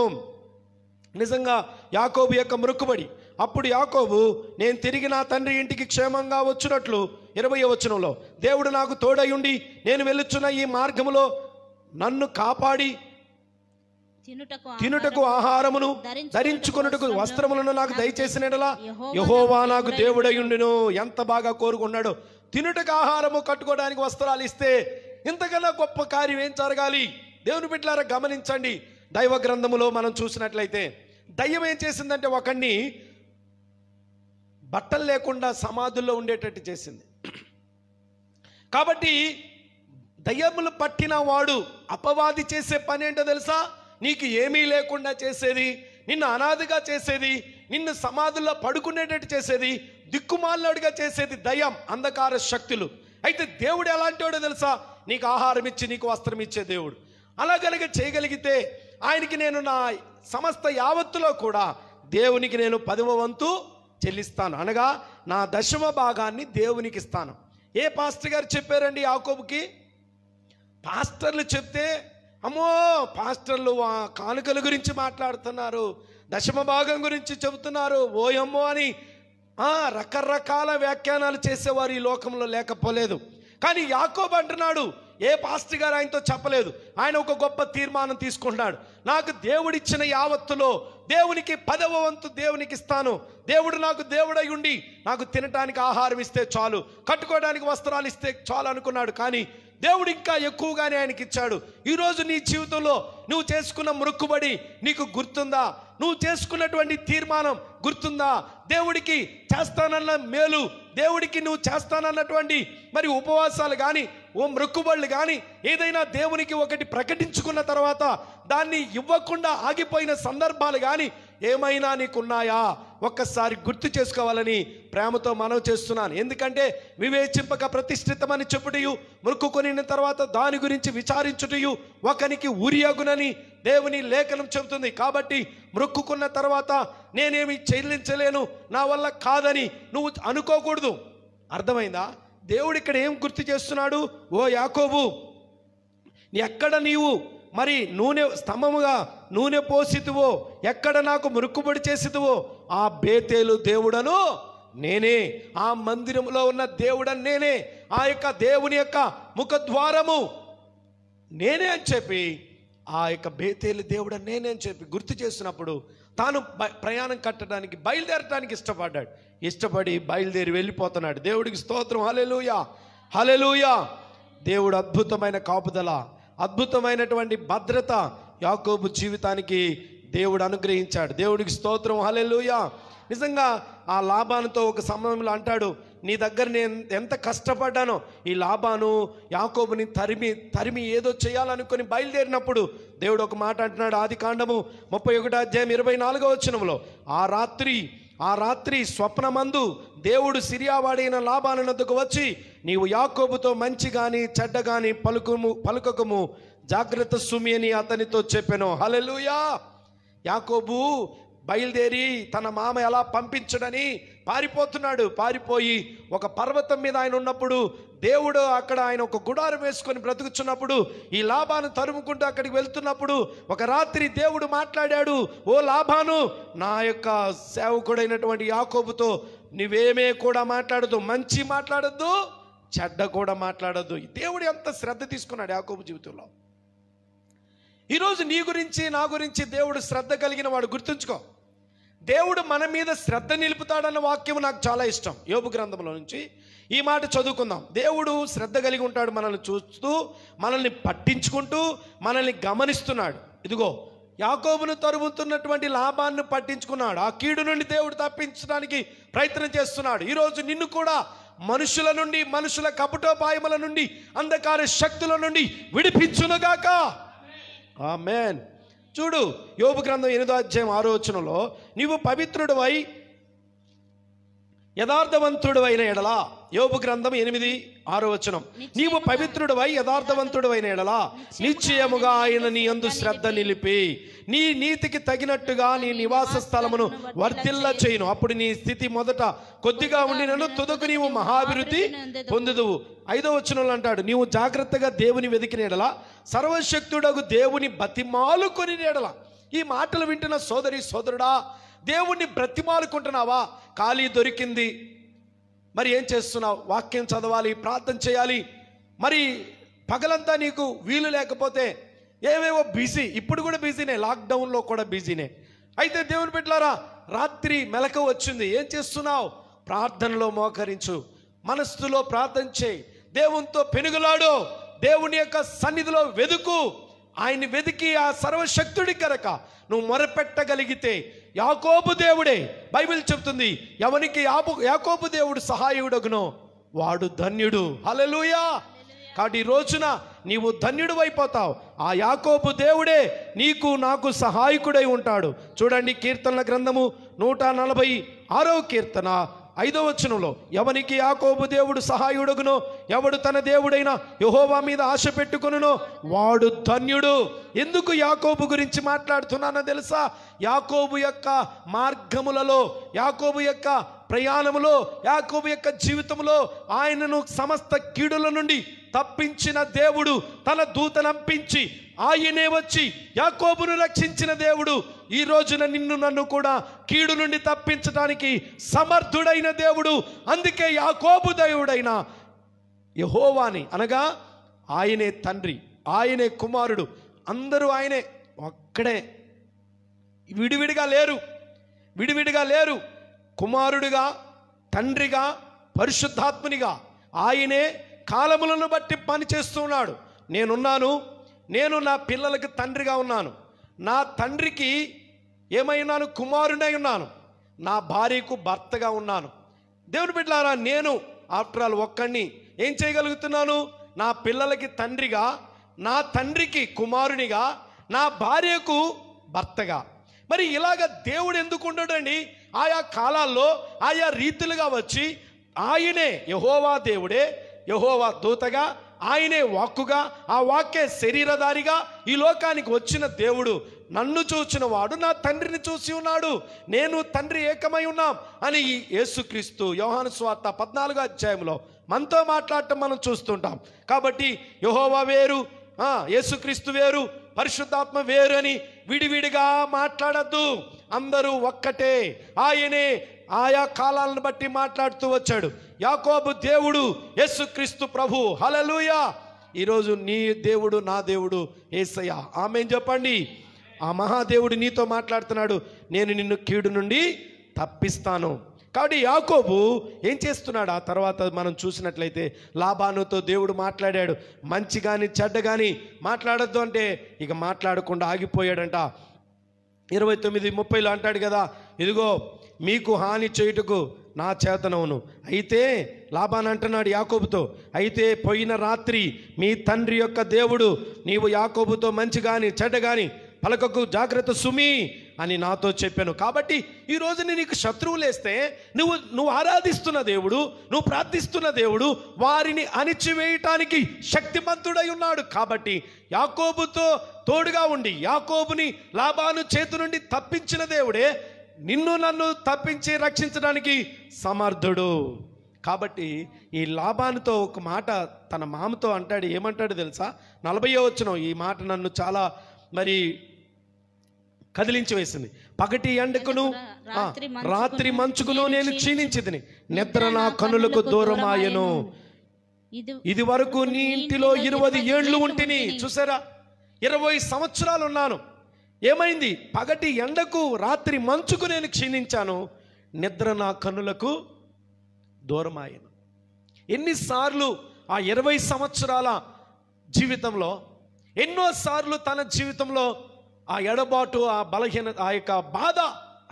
నిజంగా యాకోబు యొక్క మృక్కుబడి అప్పుడు యాకోబు నేను తిరిగి నా తండ్రి ఇంటికి క్షేమంగా వచ్చినట్లు ఇరవై వచనంలో దేవుడు నాకు తోడయుండి నేను వెళ్ళుచున్న ఈ మార్గములో నన్ను కాపాడి తినుటకు ఆహారమును ధరించుకొనుటకు వస్త్రములను నాకు దయచేసిన యెహోవా నాకు దేవుడయుండును. ఎంత బాగా కోరుకున్నాడు. తినుటకు ఆహారము కట్టుకోవడానికి వస్త్రాలు ఇస్తే ఇంతకన్నా గొప్ప కార్యం ఏం జరగాలి? దేవుని బిడ్డలారా గమనించండి. దైవ గ్రంథములో మనం చూసినట్లయితే దయ్యం ఏం చేసిందంటే ఒకడిని బట్టలు లేకుండా సమాధుల్లో ఉండేటట్టు చేసింది. కాబట్టి దయ్యములు పట్టిన వాడు అపవాది చేసే పని ఏంటో తెలుసా? నీకు ఏమీ లేకుండా చేసేది నిన్ను అనాథగా చేసేది నిన్ను సమాధుల్లో పడుకునేటట్టు చేసేది దిక్కుమాలినోడిగా చేసేది దయ్యం అంధకార శక్తులు. అయితే దేవుడు ఎలాంటి వాడో తెలుసా? నీకు ఆహారం ఇచ్చి నీకు వస్త్రం ఇచ్చే దేవుడు. అలా గనక చేయగలిగితే ఆయనకి నేను నా సమస్త యావత్తులో కూడా దేవునికి నేను పదవ వంతు చెల్లిస్తాను. అనగా నా దశమ భాగాన్ని దేవునికి ఇస్తాను. ఏ పాస్టర్ గారు చెప్పారండి యాకోబుకి? పాస్టర్లు చెప్తే అమ్మో పాస్టర్లు ఆ కానుకల గురించి మాట్లాడుతున్నారు దశమ భాగం గురించి చెబుతున్నారు ఓయమ్మో అని రకరకాల వ్యాఖ్యానాలు చేసేవారు ఈ లోకంలో లేకపోలేదు. కానీ యాకోబు అంటున్నాడు ఏ పాస్టర్ గారు ఆయనతో చెప్పలేదు. ఆయన ఒక గొప్ప తీర్మానం తీసుకుంటున్నాడు. నాకు దేవుడిచ్చిన యావత్తులో దేవునికి పదవ వంతు దేవునికి ఇస్తాను. దేవుడు నాకు దేవుడై ఉండి నాకు తినటానికి ఆహారం ఇస్తే చాలు కట్టుకోవడానికి వస్త్రాలు ఇస్తే చాలు అనుకున్నాడు. కానీ దేవుడు ఇంకా ఎక్కువగానే ఆయనకి ఇచ్చాడు ఈరోజు నీ జీవితంలో నువ్వు చేసుకున్న మృక్కుబడి నీకు గుర్తుందా? నువ్వు చేసుకున్నటువంటి తీర్మానం గుర్తుందా? దేవుడికి చేస్తానన్న మేలు దేవుడికి నువ్వు చేస్తానన్నటువంటి మరి ఉపవాసాలు కానీ ఓ మృక్కుబళ్ళు కానీ ఏదైనా దేవునికి ఒకటి ప్రకటించుకున్న తర్వాత దాన్ని ఇవ్వకుండా ఆగిపోయిన సందర్భాలు కానీ ఏమైనా నీకున్నాయా? ఒక్కసారి గుర్తు చేసుకోవాలని ప్రేమతో మనవి చేస్తున్నాను. ఎందుకంటే వివేచింపక ప్రతిష్ఠితమని చెప్పుటయు మొక్కుకొనిన తర్వాత దాని గురించి విచారించుటయు ఒకనికి ఉరియగునని దేవుని లేఖనం చెబుతుంది. కాబట్టి మృక్కుకున్న తర్వాత నేనేమి చెల్లించలేను నా వల్ల కాదని నువ్వు అనుకోకూడదు. అర్థమైందా? దేవుడు ఇక్కడ ఏం గుర్తు చేస్తున్నాడు? ఓ యాకోబు ఎక్కడ నీవు మరి నూనె స్తంభముగా నూనె పోసితువో ఎక్కడ నాకు మురుక్కుబడి చేసితువో ఆ బేతేలు దేవుడను నేనే ఆ మందిరంలో ఉన్న దేవుడని నేనే ఆ యొక్క దేవుని యొక్క ముఖద్వారము నేనే అని చెప్పి ఆ యొక్క బేతేలు దేవుడు నేనే అని చెప్పి గుర్తు చేసినప్పుడు తాను ప్రయాణం కట్టడానికి బయలుదేరడానికి ఇష్టపడ్డాడు. ఇష్టపడి బయలుదేరి వెళ్ళిపోతున్నాడు. దేవుడికి స్తోత్రం. హలెలుయా హలెలుయా దేవుడు అద్భుతమైన కాపుదల అద్భుతమైనటువంటి భద్రత యాకోబు జీవితానికి దేవుడు అనుగ్రహించాడు. దేవుడికి స్తోత్రం. హలెలుయా నిజంగా ఆ లాభానుతో ఒక సమయంలో అంటాడు నీ దగ్గర నేను ఎంత కష్టపడ్డానో ఈ లాభాను యాకోబుని తరిమి తరిమి ఏదో చేయాలనుకుని బయలుదేరినప్పుడు దేవుడు ఒక మాట అంటున్నాడు ఆది కాండము ముప్పై ఒకటో అధ్యాయం ఇరవై నాలుగో వచ్చినములో ఆ రాత్రి ఆ రాత్రి స్వప్నమందు దేవుడు సిరియావాడైన లాభాలనద్దుకు వచ్చి నీవు యాకోబుతో మంచి గాని చెడ్డ గాని పలుకుము పలుకకము జాగ్రత్త సుమి అని అతనితో చెప్పాను. హల్లెలూయా! యాకోబు బయలుదేరి తన మామ ఎలా పంపించడని పారిపోతున్నాడు. పారిపోయి ఒక పర్వతం మీద ఆయన ఉన్నప్పుడు దేవుడు అక్కడ ఆయన ఒక గుడారం వేసుకొని బ్రతుకుచున్నప్పుడు ఈ లాభాను తరుముకుంటూ అక్కడికి వెళ్తున్నప్పుడు ఒక రాత్రి దేవుడు మాట్లాడాడు ఓ లాభాను నా యొక్క సేవకుడైనటువంటి యాకోబుతో నువ్వేమే కూడా మాట్లాడద్దు మంచి మాట్లాడద్దు చెడ్డ కూడా మాట్లాడద్దు. దేవుడు ఎంత శ్రద్ధ తీసుకున్నాడు యాకోబు జీవితంలో. ఈరోజు నీ గురించి నా గురించి దేవుడు శ్రద్ధ కలిగిన వాడు గుర్తుంచుకో. దేవుడు మన మీద శ్రద్ధ నిలుపుతాడన్న వాక్యం నాకు చాలా ఇష్టం. యోపు గ్రంథంలో నుంచి ఈ మాట చదువుకుందాం. దేవుడు శ్రద్ధ కలిగి ఉంటాడు మనల్ని చూస్తూ మనల్ని పట్టించుకుంటూ మనల్ని గమనిస్తున్నాడు. ఇదిగో యాకోబును తరుముతున్నటువంటి లాభాన్ని పట్టించుకున్నాడు. ఆ కీడు నుండి దేవుడు తప్పించడానికి ప్రయత్నం చేస్తున్నాడు. ఈరోజు నిన్ను కూడా మనుషుల నుండి మనుషుల కపటోపాయముల నుండి అంధకార శక్తుల నుండి విడిపించునుగాక. ఆమెన్ చూడు యోగు గ్రంథం ఎనిమిదో అధ్యాయం ఆరో నీవు పవిత్రుడవై యథార్థవంతుడు అయిన ఎడలా. యోబు గ్రంథం ఎనిమిది ఆరో వచనం. నీవు పవిత్రుడవై యథార్థవంతుడు అయిన ఎడలా. నిశ్చయముగా ఆయన నీ అందు శ్రద్ధ నిలిపి. నీ నీతికి తగినట్టుగా నీ నివాస స్థలమును వర్ధిల్ల చేయును. అప్పుడు నీ స్థితి మొదట కొద్దిగా ఉండినను తుదకు నీవు మహాభివృద్ధి పొందుదువు. ఐదో వచనంలో అంటాడు నీవు జాగ్రత్తగా దేవుని వెతికిన ఎడల సర్వశక్తుడగు దేవుని బతిమాలుకొని ఎడల. ఈ మాటలు వింటున్న సోదరి సోదరుడా దేవుణ్ణి బ్రతిమాలుకుంటున్నావా? ఖాళీ దొరికింది. మరి ఏం చేస్తున్నావు? వాక్యం చదవాలి ప్రార్థన చేయాలి. మరి పగలంతా నీకు వీలు లేకపోతే ఏవేవో బిజీ ఇప్పుడు కూడా బిజీనే లాక్డౌన్లో కూడా బిజీనే. అయితే దేవుని పెట్టారా రాత్రి మెలక వచ్చింది. ఏం చేస్తున్నావు? ప్రార్థనలో మోకరించు. మనస్సులో ప్రార్థన చేయి. దేవునితో పెనుగులాడు. దేవుని యొక్క సన్నిధిలో వెదుకు. ఆయన్ని వెతికి ఆ సర్వశక్తుడి కనుక నువ్వు మొరపెట్టగలిగితే యాకోబు దేవుడే. బైబిల్ చెప్తుంది ఎవనికి యాబు యాకోబు దేవుడు సహాయుడగునో వాడు ధన్యుడు. హల్లెలూయా. కాబట్టి ఈ రోజున నీవు ధన్యుడు అయిపోతావు. ఆ యాకోబు దేవుడే నీకు నాకు సహాయకుడై ఉంటాడు. చూడండి కీర్తనల గ్రంథము నూట నలభై ఆరో కీర్తన. ఐదో వచనంలో ఎవనికి యాకోబు దేవుడు సహాయుడుగునో ఎవడు తన దేవుడైన యహోవా మీద ఆశ పెట్టుకొనునో వాడు ధన్యుడు. ఎందుకు యాకోబు గురించి మాట్లాడుతున్నానో తెలుసా? యాకోబు యొక్క మార్గములలో యాకోబు యొక్క ప్రయాణములో యాకోబు యొక్క జీవితంలో ఆయనను సమస్త కీడుల నుండి తప్పించిన దేవుడు తన దూతనంపించి ఆయనే వచ్చి యాకోబును రక్షించిన దేవుడు. ఈ రోజున నిన్ను నన్ను కూడా కీడు నుండి తప్పించడానికి సమర్థుడైన దేవుడు అందుకే యాకోబు దేవుడైన యహోవాని. అనగా ఆయనే తండ్రి ఆయనే కుమారుడు అందరూ ఆయనే. ఒక్కడే. విడివిడిగా లేరు విడివిడిగా లేరు. కుమారుడిగా తండ్రిగా పరిశుద్ధాత్మునిగా ఆయనే కాలములను బట్టి పని చేస్తున్నాడు నేనున్నాను నేను నా పిల్లలకు తండ్రిగా ఉన్నాను. నా తండ్రికి ఏమైనాను కుమారుడై ఉన్నాను. నా భార్యకు భర్తగా ఉన్నాను. దేవుని బిడ్డలారా నేను ఆఫ్టర్ ఆల్ ఒక్కడిని ఏం చేయగలుగుతున్నాను? నా పిల్లలకి తండ్రిగా నా తండ్రికి కుమారునిగా నా భార్యకు భర్తగా. మరి ఇలాగ దేవుడు ఎందుకు ఉండడండి? ఆయా కాలాల్లో ఆయా రీతులుగా వచ్చి ఆయనే యహోవా దేవుడే యహోవా దూతగా ఆయనే వాక్కుగా ఆ వాక్కే శరీరధారిగా ఈ లోకానికి వచ్చిన దేవుడు నన్ను చూచిన వాడు నా తండ్రిని చూసి ఉన్నాడు నేను తండ్రి ఏకమై ఉన్నాం అని యేసుక్రీస్తు యోహాను స్వార్త పద్నాలుగో అధ్యాయంలో మనతో మాట్లాడటం మనం చూస్తుంటాం. కాబట్టి యహోవా వేరు యేసుక్రీస్తు వేరు పరిశుద్ధాత్మ వేరు అని విడివిడిగా మాట్లాడద్దు. అందరూ ఒక్కటే. ఆయనే ఆయా కాలాలను బట్టి మాట్లాడుతూ వచ్చాడు. యాకోబు దేవుడు యేసుక్రీస్తు ప్రభు. హలలుయా ఈరోజు నీ దేవుడు నా దేవుడు ఏసయ్య. ఆమె చెప్పండి. ఆ మహాదేవుడు నీతో మాట్లాడుతున్నాడు. నేను నిన్ను కీడు నుండి తప్పిస్తాను. కాబట్టి యాకోబు ఏం చేస్తున్నాడు? ఆ తర్వాత మనం చూసినట్లయితే లాభానుతో దేవుడు మాట్లాడాడు. మంచి కానీ చెడ్డ కానీ మాట్లాడొద్దు అంటే ఇక మాట్లాడకుండా ఆగిపోయాడంట. ఇరవై తొమ్మిది ముప్పైలో అంటాడు కదా ఇదిగో మీకు హాని చేయుటకు నా చేతనవును. అయితే లాభాన్ అంటున్నాడు యాకోబుతో అయితే పోయిన రాత్రి మీ తండ్రి యొక్క దేవుడు నీవు యాకోబుతో మంచి కానీ చెడ్డ కానీ పలకకు జాగ్రత్త సుమి అని నాతో చెప్పాను. కాబట్టి ఈ నేను నీకు శత్రువులేస్తే నువ్వు నువ్వు ఆరాధిస్తున్న దేవుడు నువ్వు ప్రార్థిస్తున్న దేవుడు వారిని అణిచివేయటానికి శక్తిమంతుడై ఉన్నాడు. కాబట్టి యాకోబుతో తోడుగా ఉండి యాకోబుని లాభాను చేతి నుండి తప్పించిన దేవుడే నిన్ను నన్ను తప్పించి రక్షించడానికి సమర్థుడు. కాబట్టి ఈ లాభానితో ఒక మాట తన మామతో అంటాడు. ఏమంటాడు తెలుసా? నలభయో వచ్చిన ఈ మాట నన్ను చాలా మరి కదిలించి వేసింది. పగటి ఎండకును రాత్రి మంచుకును నేను క్షీణించితిని. నిద్ర నా కనులకు దూరమాయను ఇది ఇది వరకు నీ ఇంటిలో ఇరవై ఏళ్ళు ఉంటిని. చూసారా? ఇరవై సంవత్సరాలు ఉన్నాను ఏమైంది? పగటి ఎండకు రాత్రి మంచుకు నేను క్షీణించాను. నిద్ర నా కన్నులకు దూరమాయను ఎన్నిసార్లు ఆ ఇరవై సంవత్సరాల జీవితంలో ఎన్నోసార్లు తన జీవితంలో ఆ ఎడబాటు ఆ బలహీన ఆ యొక్క బాధ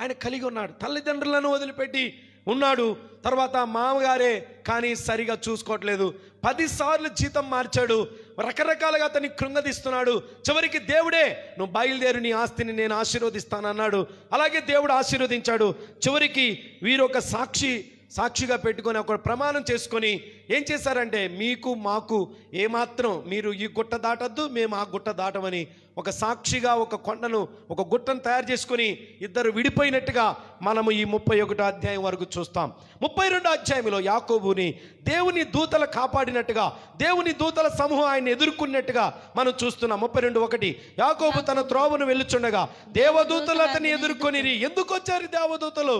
ఆయన కలిగి ఉన్నాడు. తల్లిదండ్రులను వదిలిపెట్టి ఉన్నాడు. తర్వాత మామగారే కానీ సరిగా చూసుకోవట్లేదు. పదిసార్లు జీతం మార్చాడు. రకరకాలుగా అతన్ని కృంగదీస్తున్నాడు. చివరికి దేవుడే నువ్వు బయలుదేరి నీ ఆస్తిని నేను ఆశీర్వదిస్తానన్నాడు. అలాగే దేవుడు ఆశీర్వదించాడు. చివరికి వీరొక సాక్షి సాక్షిగా పెట్టుకొని ఒక ప్రమాణం చేసుకొని ఏం చేశారంటే మీకు మాకు ఏమాత్రం మీరు ఈ గుట్ట దాటద్దు మేము ఆ గుట్ట దాటమని ఒక సాక్షిగా ఒక కొండను ఒక గుట్టను తయారు చేసుకొని ఇద్దరు విడిపోయినట్టుగా మనము ఈ ముప్పై ఒకటో అధ్యాయం వరకు చూస్తాం. ముప్పై రెండో అధ్యాయంలో యాకోబుని దేవుని దూతలు కాపాడినట్టుగా దేవుని దూతల సమూహం ఆయన ఎదుర్కొన్నట్టుగా మనం చూస్తున్నాం. ముప్పై రెండు ఒకటి యాకోబు తన త్రోవను వెళ్ళుచుండగా దేవదూతలు అతన్ని ఎదుర్కొని ఎందుకు వచ్చారు దేవదూతలు?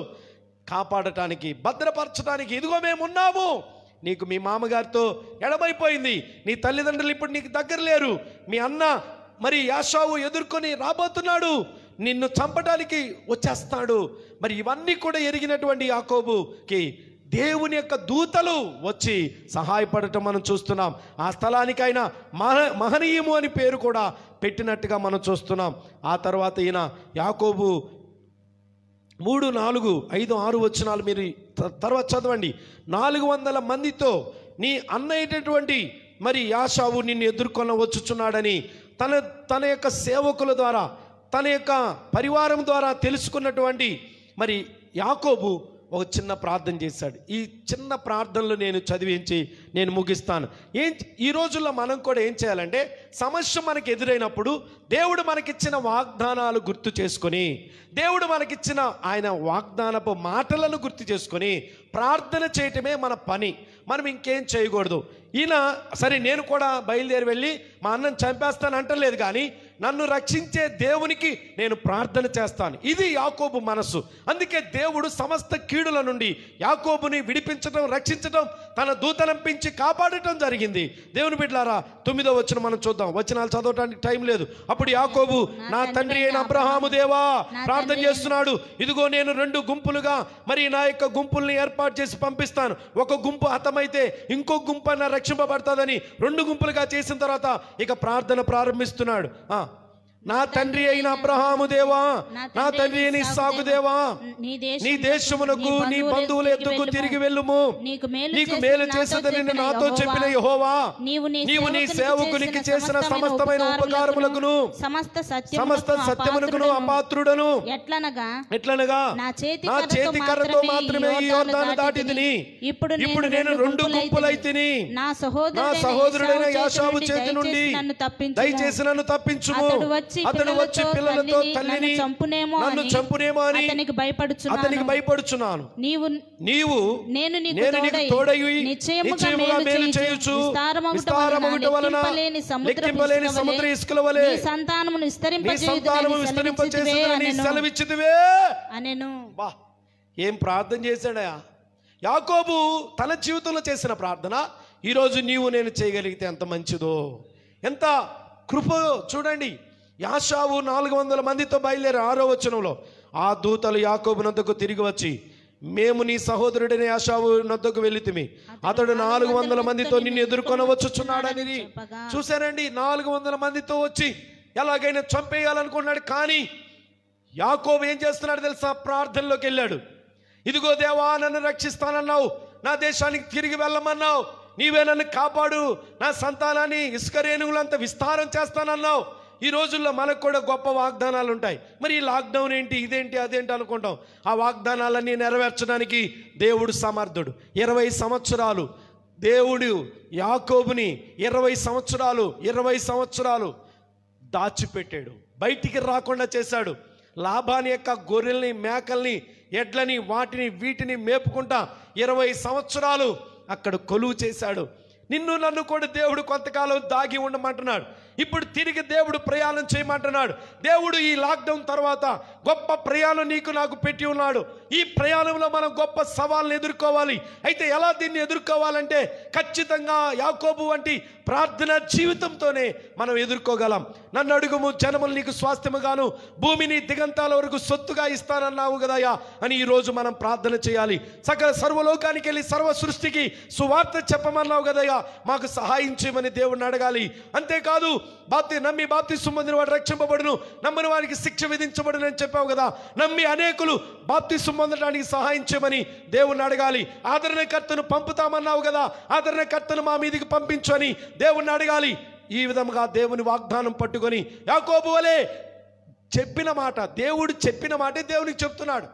కాపాడటానికి భద్రపరచడానికి ఇదిగో మేము ఉన్నాము నీకు మీ మామగారితో ఎడమైపోయింది. నీ తల్లిదండ్రులు ఇప్పుడు నీకు దగ్గర లేరు. మీ అన్న మరి యాషావు ఎదుర్కొని రాబోతున్నాడు. నిన్ను చంపడానికి వచ్చేస్తాడు. మరి ఇవన్నీ కూడా ఎరిగినటువంటి యాకోబుకి దేవుని యొక్క దూతలు వచ్చి సహాయపడటం మనం చూస్తున్నాం. ఆ స్థలానికి ఆయన మహ మహనీయము అని పేరు కూడా పెట్టినట్టుగా మనం చూస్తున్నాం. ఆ తర్వాత ఈయన యాకోబు మూడు నాలుగు ఐదు ఆరు వచనాలు మీరు తర్వాత చదవండి. నాలుగు వందల మందితో నీ అన్నయ్యేటటువంటి మరి యాషావు నిన్ను ఎదుర్కొన వచ్చుచున్నాడని తన తన యొక్క సేవకుల ద్వారా తన యొక్క పరివారం ద్వారా తెలుసుకున్నటువంటి మరి యాకోబు ఒక చిన్న ప్రార్థన చేశాడు. ఈ చిన్న ప్రార్థనలు నేను చదివించి నేను ముగిస్తాను. ఏం ఈ రోజుల్లో మనం కూడా ఏం చేయాలంటే సమస్య మనకి ఎదురైనప్పుడు దేవుడు మనకిచ్చిన వాగ్దానాలు గుర్తు చేసుకొని దేవుడు మనకిచ్చిన ఆయన వాగ్దానపు మాటలను గుర్తు చేసుకొని ప్రార్థన చేయటమే మన పని. మనం ఇంకేం చేయకూడదు. ఈయన సరే నేను కూడా బయలుదేరి వెళ్ళి మా అన్నం చంపేస్తాను అంటలేదు కానీ నన్ను రక్షించే దేవునికి నేను ప్రార్థన చేస్తాను. ఇది యాకోబు మనస్సు. అందుకే దేవుడు సమస్త కీడుల నుండి యాకోబుని విడిపించడం రక్షించడం తన దూతనంపించి కాపాడటం జరిగింది. దేవుని బిడ్డలారా తొమ్మిదో వచ్చిన మనం చూద్దాం. వచనాలు చదవడానికి టైం లేదు. అప్పుడు యాకోబు నా తండ్రి అయిన అబ్రహాము దేవా ప్రార్థన చేస్తున్నాడు. ఇదిగో నేను రెండు గుంపులుగా మరి నా యొక్క గుంపుల్ని ఏర్పాటు చేసి పంపిస్తాను. ఒక గుంపు హతమైతే ఇంకో గుంపు అన్న రక్షింపబడుతుందని రెండు గుంపులుగా చేసిన తర్వాత ఇక ప్రార్థన ప్రారంభిస్తున్నాడు. ఆ, నా తండ్రి అయిన అబ్రహాము దేవా నా తండ్రి అయిన ఇస్సాకు దేవా నీ దేశం నీ దేశమునకు నీ బంధువుల ఎద్దుకు తిరిగి వెళ్ళుము. నీకు మేలు చేసేదని చెప్పిన నాతో చెప్పిన యెహోవా. నీవు నీ సేవకునికి చేసిన సమస్తమైన ఉపకారములకును సమస్త సమస్త సత్యమునకు సత్యమునకును అపాత్రుడను. ఎట్లనగా? ఎట్లనగా? నా చేతి నా కర్రతో చేతి కర్రతో మాత్రమే ఈ యోర్దాను దాటిదిని ఇప్పుడు ఇప్పుడు నేను రెండు గుంపులైతిని. నా సహోదరుడైన యాషావు చేతి నుండి దయచేసి నన్ను తప్పించుము. వచ్చి అతడు వచ్చి పిల్లలతో తల్లిని చంపునేమో నన్ను చంపునేమో అని అతనికి భయపడుచున్నాను. అతనికి భయపడుచున్నాను. నీవు నీవు నేను నీకు తోడై నిశ్చయముగా మేలు చేయుచు విస్తారమగుట వలన లెక్కింపలేని సముద్ర ఇసుకల వలె నీ సంతానమును విస్తరింపజేయుదునని సెలవిచ్చితివే అనెను. సెలవిచ్చితివే అనెను. బా ఏం ప్రార్థన చేశాడయా? యాకోబు తన జీవితంలో చేసిన ప్రార్థన ఈరోజు నీవు నేను చేయగలిగితే ఎంత మంచిదో? ఎంత కృప చూడండి యాషావు నాలుగు వందల మందితో బయలుదేరి ఆరో వచనంలో ఆ దూతలు యాకోబు నద్దకు తిరిగి వచ్చి మేము నీ సహోదరుడైన యాషావు నద్దకు వెళితిమి అతడు నాలుగు వందల మందితో నిన్ను ఎదుర్కొనవచ్చుచున్నాడని చూశారండి నాలుగు వందల మందితో వచ్చి ఎలాగైనా చంపేయాలనుకున్నాడు కానీ యాకోబు ఏం చేస్తున్నాడు తెలుసా? ప్రార్థనలోకి వెళ్ళాడు. ఇదిగో దేవా నన్ను రక్షిస్తానన్నావు నా దేశానికి తిరిగి వెళ్ళమన్నావు నీవే నన్ను కాపాడు నా సంతానాన్ని ఇసుక రేణువులంత విస్తారం చేస్తానన్నావు ఈ రోజుల్లో మనకు కూడా గొప్ప వాగ్దానాలు ఉంటాయి. మరి ఈ లాక్డౌన్ ఏంటి ఇదేంటి అదేంటి అనుకుంటాం. ఆ వాగ్దానాలన్నీ నెరవేర్చడానికి దేవుడు సమర్థుడు. ఇరవై సంవత్సరాలు దేవుడు యాకోబుని ఇరవై సంవత్సరాలు ఇరవై సంవత్సరాలు దాచిపెట్టాడు. బయటికి రాకుండా చేశాడు. లాభాని యొక్క గొర్రెల్ని మేకల్ని ఎడ్లని వాటిని వీటిని మేపుకుంటా ఇరవై సంవత్సరాలు అక్కడ కొలువు చేశాడు. నిన్ను నన్ను కూడా దేవుడు కొంతకాలం దాగి ఉండమంటున్నాడు. ఇప్పుడు తిరిగి దేవుడు ప్రయాణం చేయమంటున్నాడు. దేవుడు ఈ లాక్డౌన్ తర్వాత గొప్ప ప్రయాణం నీకు నాకు పెట్టి ఉన్నాడు. ఈ ప్రయాణంలో మనం గొప్ప సవాళ్ళను ఎదుర్కోవాలి. అయితే ఎలా దీన్ని ఎదుర్కోవాలంటే ఖచ్చితంగా యాకోబు వంటి ప్రార్థన జీవితంతోనే మనం ఎదుర్కోగలం. నన్ను అడుగుము జనములు నీకు స్వాస్థ్యముగాను భూమిని దిగంతాల వరకు సొత్తుగా ఇస్తానన్నావు కదయా అని ఈ రోజు మనం ప్రార్థన చేయాలి. సకల సర్వలోకానికి వెళ్ళి సర్వ సృష్టికి సువార్త చెప్పమన్నావు కదయ్యా. మాకు సహాయం చేయమని దేవుడిని అడగాలి. అంతేకాదు బాప్తి నమ్మి బాప్తి సుమ్మందిన వాడు రక్షింపబడును నమ్మని వారికి శిక్ష విధించబడును అని చెప్పావు కదా. నమ్మి అనేకులు బాప్తి పొందడానికి సహాయం చేయమని దేవుణ్ణి అడగాలి. ఆదరణకర్తను పంపుతామన్నావు కదా. ఆదరణకర్తను మా మీదికి పంపించు అని దేవుణ్ణి అడగాలి. ఈ విధముగా దేవుని వాగ్దానం పట్టుకొని యాకోబు వలే చెప్పిన మాట దేవుడు చెప్పిన మాటే దేవునికి చెప్తున్నాడు.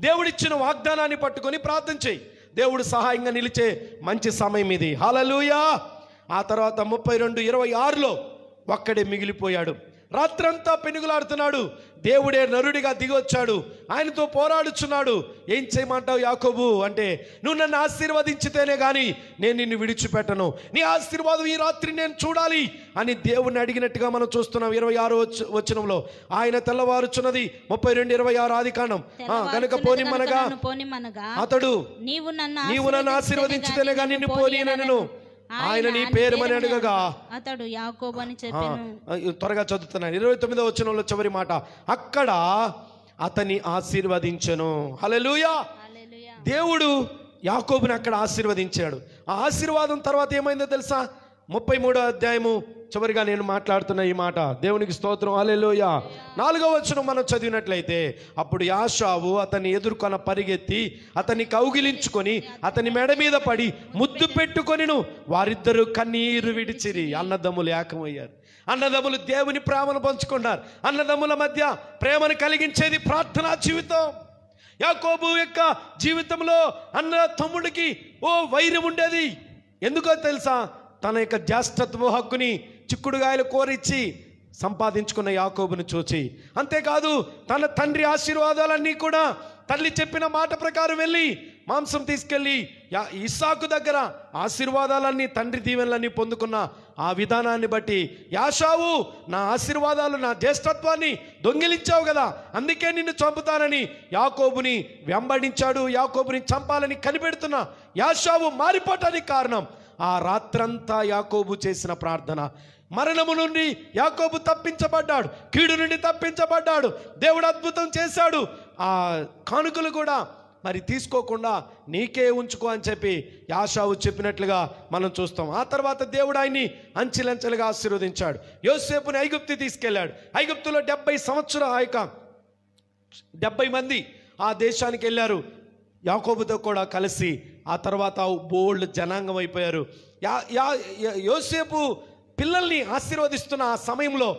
దేవుడిచ్చిన వాగ్దానాన్ని పట్టుకొని ప్రార్థన చేయి. దేవుడు సహాయంగా నిలిచే మంచి సమయం ఇది. హలలుయా ఆ తర్వాత ముప్పై రెండు ఇరవై ఆరులో ఒక్కడే మిగిలిపోయాడు. రాత్రంతా పెనుగులాడుతున్నాడు. దేవుడే నరుడిగా దిగొచ్చాడు. ఆయనతో పోరాడుచున్నాడు. ఏం చేయమంటావు యాకోబు? అంటే నువ్వు నన్ను ఆశీర్వదించితేనే కానీ నేను నిన్ను విడిచిపెట్టను. నీ ఆశీర్వాదం ఈ రాత్రి నేను చూడాలి అని దేవుణ్ణి అడిగినట్టుగా మనం చూస్తున్నాం ఇరవై ఆరు వచనంలో. ఆయన తెల్లవారుచున్నది ముప్పై రెండు ఇరవై ఆరు ఆది కాండం. ఆ, గనుక పోనిమ్మనగా నన్ను అతడు నీవు నన్ను నన్ను ఆశీర్వదించితేనే కానీ నిన్ను పోనీనను ఆయన నీ పేరుమని అడుగగా. అతడు యాకోబు అని ఆ, చెప్పాను త్వరగా చదువుతున్నాను. ఇరవై తొమ్మిదో వచనంలో చివరి మాట. అక్కడ అతని ఆశీర్వదించను. హల్లెలూయా. దేవుడు యాకోబుని అక్కడ ఆశీర్వదించాడు. ఆ ఆశీర్వాదం తర్వాత ఏమైందో తెలుసా? ముప్పై మూడో అధ్యాయము చివరిగా నేను మాట్లాడుతున్న ఈ మాట. దేవునికి స్తోత్రం. అలెలోయ నాలుగో వచనం మనం చదివినట్లయితే అప్పుడు యాషావు అతన్ని ఎదుర్కొన పరిగెత్తి అతన్ని కౌగిలించుకొని అతని మెడ మీద పడి ముద్దు పెట్టుకొనిను వారిద్దరూ కన్నీరు విడిచిరి. అన్నదమ్ములు ఏకమయ్యారు. అన్నదమ్ములు దేవుని ప్రేమను పంచుకున్నారు. అన్నదమ్ముల మధ్య ప్రేమను కలిగించేది ప్రార్థనా జీవితం. యాకోబు యొక్క జీవితంలో అన్న తమ్ముడికి ఓ వైరం ఉండేది. ఎందుకో తెలుసా? తన యొక్క జ్యేష్ఠత్వ హక్కుని చిక్కుడుగాయలు కోరిచ్చి సంపాదించుకున్న యాకోబును చూచి అంతేకాదు తన తండ్రి ఆశీర్వాదాలన్నీ కూడా తల్లి చెప్పిన మాట ప్రకారం వెళ్ళి మాంసం తీసుకెళ్ళి యా ఇస్సాకు దగ్గర ఆశీర్వాదాలన్నీ తండ్రి దీవెనలన్నీ పొందుకున్న ఆ విధానాన్ని బట్టి యాషావు నా ఆశీర్వాదాలు నా జ్యేష్ఠత్వాన్ని దొంగిలించావు కదా అందుకే నిన్ను చంపుతానని యాకోబుని వెంబడించాడు యాకోబుని చంపాలని కనిపెడుతున్న యాషావు మారిపోవటానికి కారణం. ఆ రాత్రంతా యాకోబు చేసిన ప్రార్థన. మరణము నుండి యాకోబు తప్పించబడ్డాడు. కీడు నుండి తప్పించబడ్డాడు. దేవుడు అద్భుతం చేశాడు. ఆ కానుకలు కూడా మరి తీసుకోకుండా నీకే ఉంచుకో అని చెప్పి యాషావు చెప్పినట్లుగా మనం చూస్తాం. ఆ తర్వాత దేవుడు ఆయన్ని అంచెలంచెలుగా ఆశీర్వదించాడు. యోసేపుని ఐగుప్తి తీసుకెళ్ళాడు. ఐగుప్తులో డెబ్బై సంవత్సరాల ఆ యొక్క డెబ్బై మంది ఆ దేశానికి వెళ్ళారు. యాకోబుతో కూడా కలిసి ఆ తర్వాత బోల్డ్ జనాంగం అయిపోయారు. యా యా యోసేపు పిల్లల్ని ఆశీర్వదిస్తున్న ఆ సమయంలో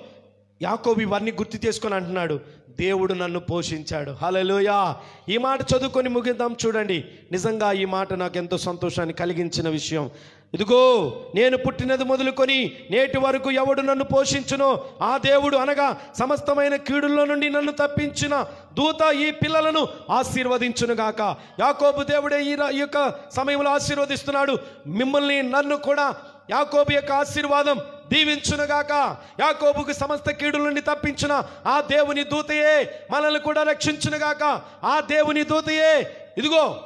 యాకోబు ఇవన్నీ గుర్తు చేసుకొని అంటున్నాడు దేవుడు నన్ను పోషించాడు. హలోయా ఈ మాట చదువుకొని ముగిద్దాం చూడండి. నిజంగా ఈ మాట నాకు ఎంతో సంతోషాన్ని కలిగించిన విషయం. ఇదిగో నేను పుట్టినది మొదలుకొని నేటి వరకు ఎవడు నన్ను పోషించునో ఆ దేవుడు అనగా సమస్తమైన కీడుల్లో నుండి నన్ను తప్పించిన దూత ఈ పిల్లలను ఆశీర్వదించునుగాక. యాకోబు దేవుడే ఈ యొక్క సమయంలో ఆశీర్వదిస్తున్నాడు. మిమ్మల్ని నన్ను కూడా యాకోబు యొక్క ఆశీర్వాదం దీవించునుగాక. యాకోబుకు సమస్త కీడుల నుండి తప్పించిన ఆ దేవుని దూతయే మనల్ని కూడా రక్షించునుగాక. ఆ దేవుని దూతయే. ఇదిగో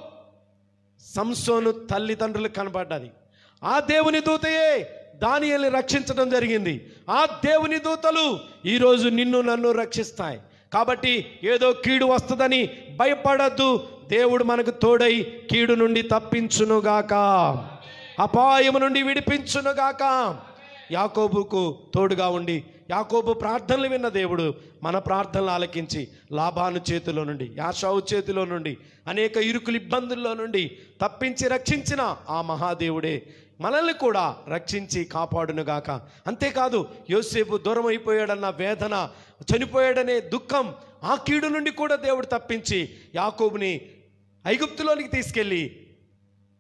సంసోను తల్లిదండ్రులకు కనబడ్డది. ఆ దేవుని దూతయే దానియల్ని రక్షించడం జరిగింది. ఆ దేవుని దూతలు ఈరోజు నిన్ను నన్ను రక్షిస్తాయి. కాబట్టి ఏదో కీడు వస్తుందని భయపడద్దు. దేవుడు మనకు తోడై కీడు నుండి తప్పించునుగాక. అపాయము నుండి విడిపించునుగాక. యాకోబుకు తోడుగా ఉండి యాకోబు ప్రార్థనలు విన్న దేవుడు మన ప్రార్థనలు ఆలకించి లాభాను చేతిలో నుండి యాషావు చేతిలో నుండి అనేక ఇరుకులు ఇబ్బందుల్లో నుండి తప్పించి రక్షించిన ఆ మహాదేవుడే మనల్ని కూడా రక్షించి కాపాడునుగాక. అంతేకాదు యోసేపు దూరం అయిపోయాడన్న వేదన చనిపోయాడనే దుఃఖం ఆ కీడు నుండి కూడా దేవుడు తప్పించి యాకోబుని ఐగుప్తులోనికి తీసుకెళ్ళి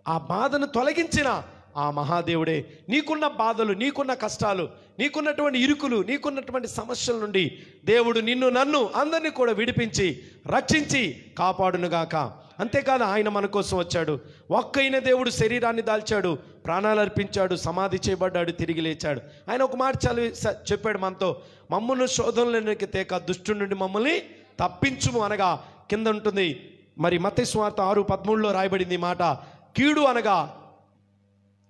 ఆ బాధను తొలగించిన ఆ మహాదేవుడే. నీకున్న బాధలు నీకున్న కష్టాలు నీకున్నటువంటి ఇరుకులు నీకున్నటువంటి సమస్యల నుండి దేవుడు నిన్ను నన్ను అందరినీ కూడా విడిపించి రక్షించి కాపాడునుగాక. అంతేకాదు ఆయన మన కోసం వచ్చాడు. ఒక్కైన దేవుడు శరీరాన్ని దాల్చాడు ప్రాణాలు అర్పించాడు సమాధి చేయబడ్డాడు తిరిగి లేచాడు. ఆయన ఒక మాట చదివి చెప్పాడు మనతో మమ్మల్ని శోధనలోనికి తేక దుష్టు నుండి మమ్మల్ని తప్పించుము అనగా కింద ఉంటుంది. మరి మత స్వార్థ ఆరు పదమూడులో రాయబడింది మాట కీడు అనగా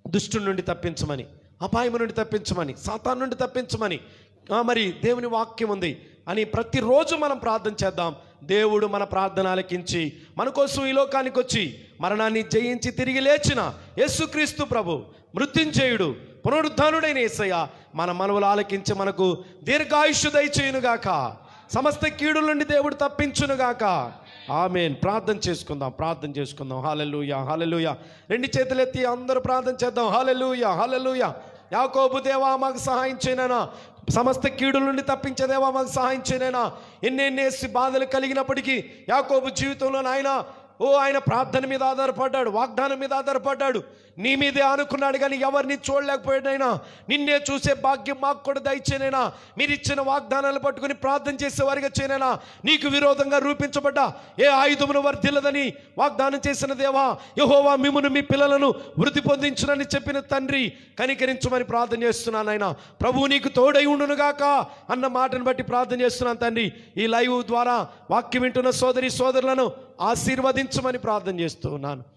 దుష్టు నుండి తప్పించమని అపాయం నుండి తప్పించమని సాతాన్ నుండి తప్పించమని. మరి దేవుని వాక్యం ఉంది అని ప్రతిరోజు మనం ప్రార్థన చేద్దాం. దేవుడు మన ప్రార్థన ఆలకించి మన కోసం ఈ లోకానికి వచ్చి మరణాన్ని జయించి తిరిగి లేచిన యేసుక్రీస్తు ప్రభు మృత్యుంజయుడు పునరుద్ధానుడైన ఏసయ్య మన మనవులు ఆలకించి మనకు దీర్ఘాయుష్యు దయచేయునుగాక. సమస్త కీడుల నుండి దేవుడు తప్పించునుగాక. ఆమెన్. ప్రార్థన చేసుకుందాం ప్రార్థన చేసుకుందాం. హాలెలుయ హాలెలుయ రెండు చేతులు ఎత్తి అందరూ ప్రార్థన చేద్దాం. హాలెలుయ హాలెలుయ యాకోబు దేవా మాకు సహాయం చేయనైనా సమస్త కీడుల నుండి తప్పించేదేవా మాకు సహాయం చేయనైనా ఎన్నెన్నేసి బాధలు కలిగినప్పటికీ యాకోబు జీవితంలో నాయన ఓ ఆయన ప్రార్థన మీద ఆధారపడ్డాడు వాగ్దానం మీద ఆధారపడ్డాడు. నీ మీదే అనుకున్నాడు కానీ ఎవరిని చూడలేకపోయాడైనా? నిన్నే చూసే భాగ్యం మాకు కూడా దయచేనైనా మీరు ఇచ్చిన వాగ్దానాలు పట్టుకుని ప్రార్థన చేసేవారిగా చేయనైనా? నీకు విరోధంగా రూపించబడ్డ ఏ ఆయుధమును వర్ధిల్లదని వాగ్దానం చేసిన దేవా యహోవా మిమ్మును మీ పిల్లలను వృద్ధి పొందించునని చెప్పిన తండ్రి కనికరించమని ప్రార్థన చేస్తున్నాను ఆయన ప్రభువు నీకు తోడై ఉండునుగాక అన్న మాటను బట్టి ప్రార్థన చేస్తున్నాను తండ్రి. ఈ లైవ్ ద్వారా వాక్యం వింటున్న సోదరి సోదరులను ఆశీర్వదించమని ప్రార్థన చేస్తున్నాను.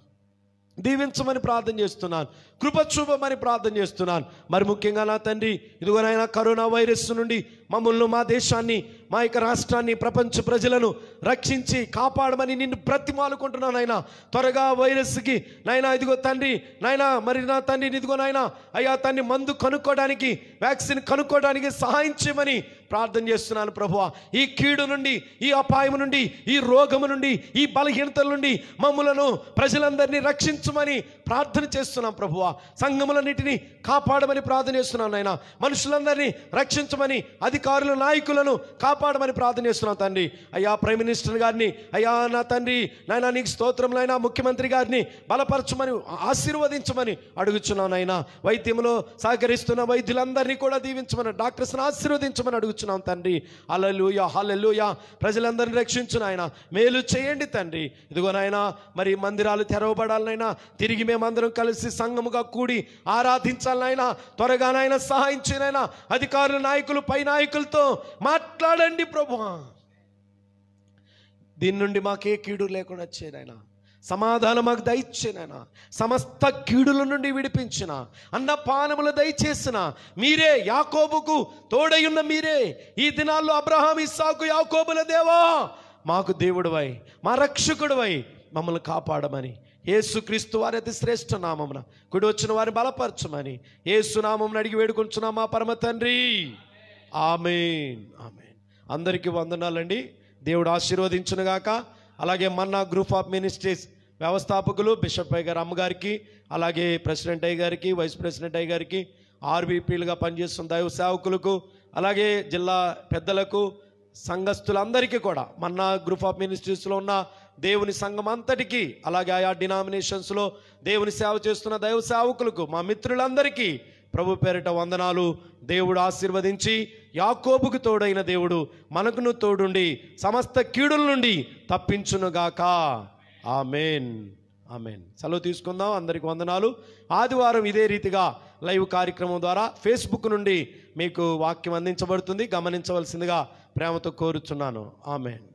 దీవించమని ప్రార్థన చేస్తున్నాను. కృప చూపమని ప్రార్థన చేస్తున్నాను. మరి ముఖ్యంగా నా తండ్రి ఇదిగోనైనా కరోనా వైరస్ నుండి మమ్మల్ని మా దేశాన్ని మా యొక్క రాష్ట్రాన్ని ప్రపంచ ప్రజలను రక్షించి కాపాడమని నిన్ను బ్రతిమాలుకుంటున్నాను నాయన. త్వరగా వైరస్కి నాయనా ఇదిగో తండ్రి నాయనా మరి నా తండ్రిని ఇదిగో నాయనా అయ్యా తండ్రి మందు కనుక్కోవడానికి వ్యాక్సిన్ కనుక్కోవడానికి సహాయం చేయమని ప్రార్థన చేస్తున్నాను ప్రభువ. ఈ కీడు నుండి ఈ అపాయం నుండి ఈ రోగము నుండి ఈ బలహీనతల నుండి మమ్ములను ప్రజలందరినీ రక్షించమని ప్రార్థన చేస్తున్నాం ప్రభువా. సంఘములన్నిటినీ కాపాడమని ప్రార్థన చేస్తున్నాను నాయన. మనుషులందరినీ రక్షించమని అధికారులు నాయకులను కాపాడమని ప్రార్థన చేస్తున్నాం తండ్రి. అయ్యా ప్రైమ్ మినిస్టర్ గారిని అయ్యా నా తండ్రి నాయన నీకు స్తోత్రం నాయన ముఖ్యమంత్రి గారిని బలపరచమని ఆశీర్వదించమని అడుగుచున్నాను నాయన. వైద్యంలో సహకరిస్తున్న వైద్యులందరినీ కూడా దీవించమని డాక్టర్స్ని ఆశీర్వదించమని అడుగుచున్నాం తండ్రి. అలలుయ హలలుయ ప్రజలందరినీ రక్షించు నాయన. మేలు చేయండి తండ్రి. ఇదిగో నాయన మరి మందిరాలు తెరవబడాలనైనా తిరిగి మేమందరం కలిసి సంఘముగా కూడి ఆరాధించాలనైనా త్వరగా సహాయించినైనా సహాయం అధికారులు నాయకులు పై నాయకులతో మాట్లాడండి ప్రభువా. దీని నుండి మాకే కీడు లేకుండా చేయనైనా సమాధానం మాకు దయచేనైనా సమస్త కీడుల నుండి విడిపించిన అన్నపానములు దయచేసిన మీరే యాకోబుకు తోడయున్న మీరే ఈ దినాల్లో అబ్రహాం ఇస్సాకు యాకోబుల దేవా మాకు దేవుడువై మా రక్షకుడువై మమ్మల్ని కాపాడమని ఏసుక్రీస్తు వారి అతి శ్రేష్ఠ నామమున. కుడి వచ్చిన వారిని బలపరచమని. యేసు నామమున అడిగి వేడుకొంచున్నాం మా పరమ తండ్రి. ఆమెన్. ఆమెన్. అందరికీ వందనాలండి. దేవుడు ఆశీర్వదించునుగాక. అలాగే మన్నా గ్రూప్ ఆఫ్ మినిస్ట్రీస్ వ్యవస్థాపకులు బిషప్ అయ్య గారు అమ్మగారికి అలాగే ప్రెసిడెంట్ అయ్య గారికి వైస్ ప్రెసిడెంట్ అయ్య గారికి ఆర్బీపీలుగా పనిచేస్తున్న దైవ సేవకులకు అలాగే జిల్లా పెద్దలకు సంఘస్థులందరికీ కూడా మన్నా గ్రూప్ ఆఫ్ మినిస్ట్రీస్లో ఉన్న దేవుని సంఘం అంతటికీ అలాగే ఆయా డినామినేషన్స్లో దేవుని సేవ చేస్తున్న దైవ సేవకులకు మా మిత్రులందరికీ ప్రభు పేరిట వందనాలు. దేవుడు ఆశీర్వదించి యాకోబుకు తోడైన దేవుడు మనకును తోడుండి సమస్త కీడుల నుండి తప్పించునుగాక ఆమెన్. ఆమెన్. సెలవు తీసుకుందాం. అందరికి వందనాలు. ఆదివారం ఇదే రీతిగా లైవ్ కార్యక్రమం ద్వారా ఫేస్బుక్ నుండి మీకు వాక్యం అందించబడుతుంది. గమనించవలసిందిగా ప్రేమతో కోరుచున్నాను. ఆమెన్.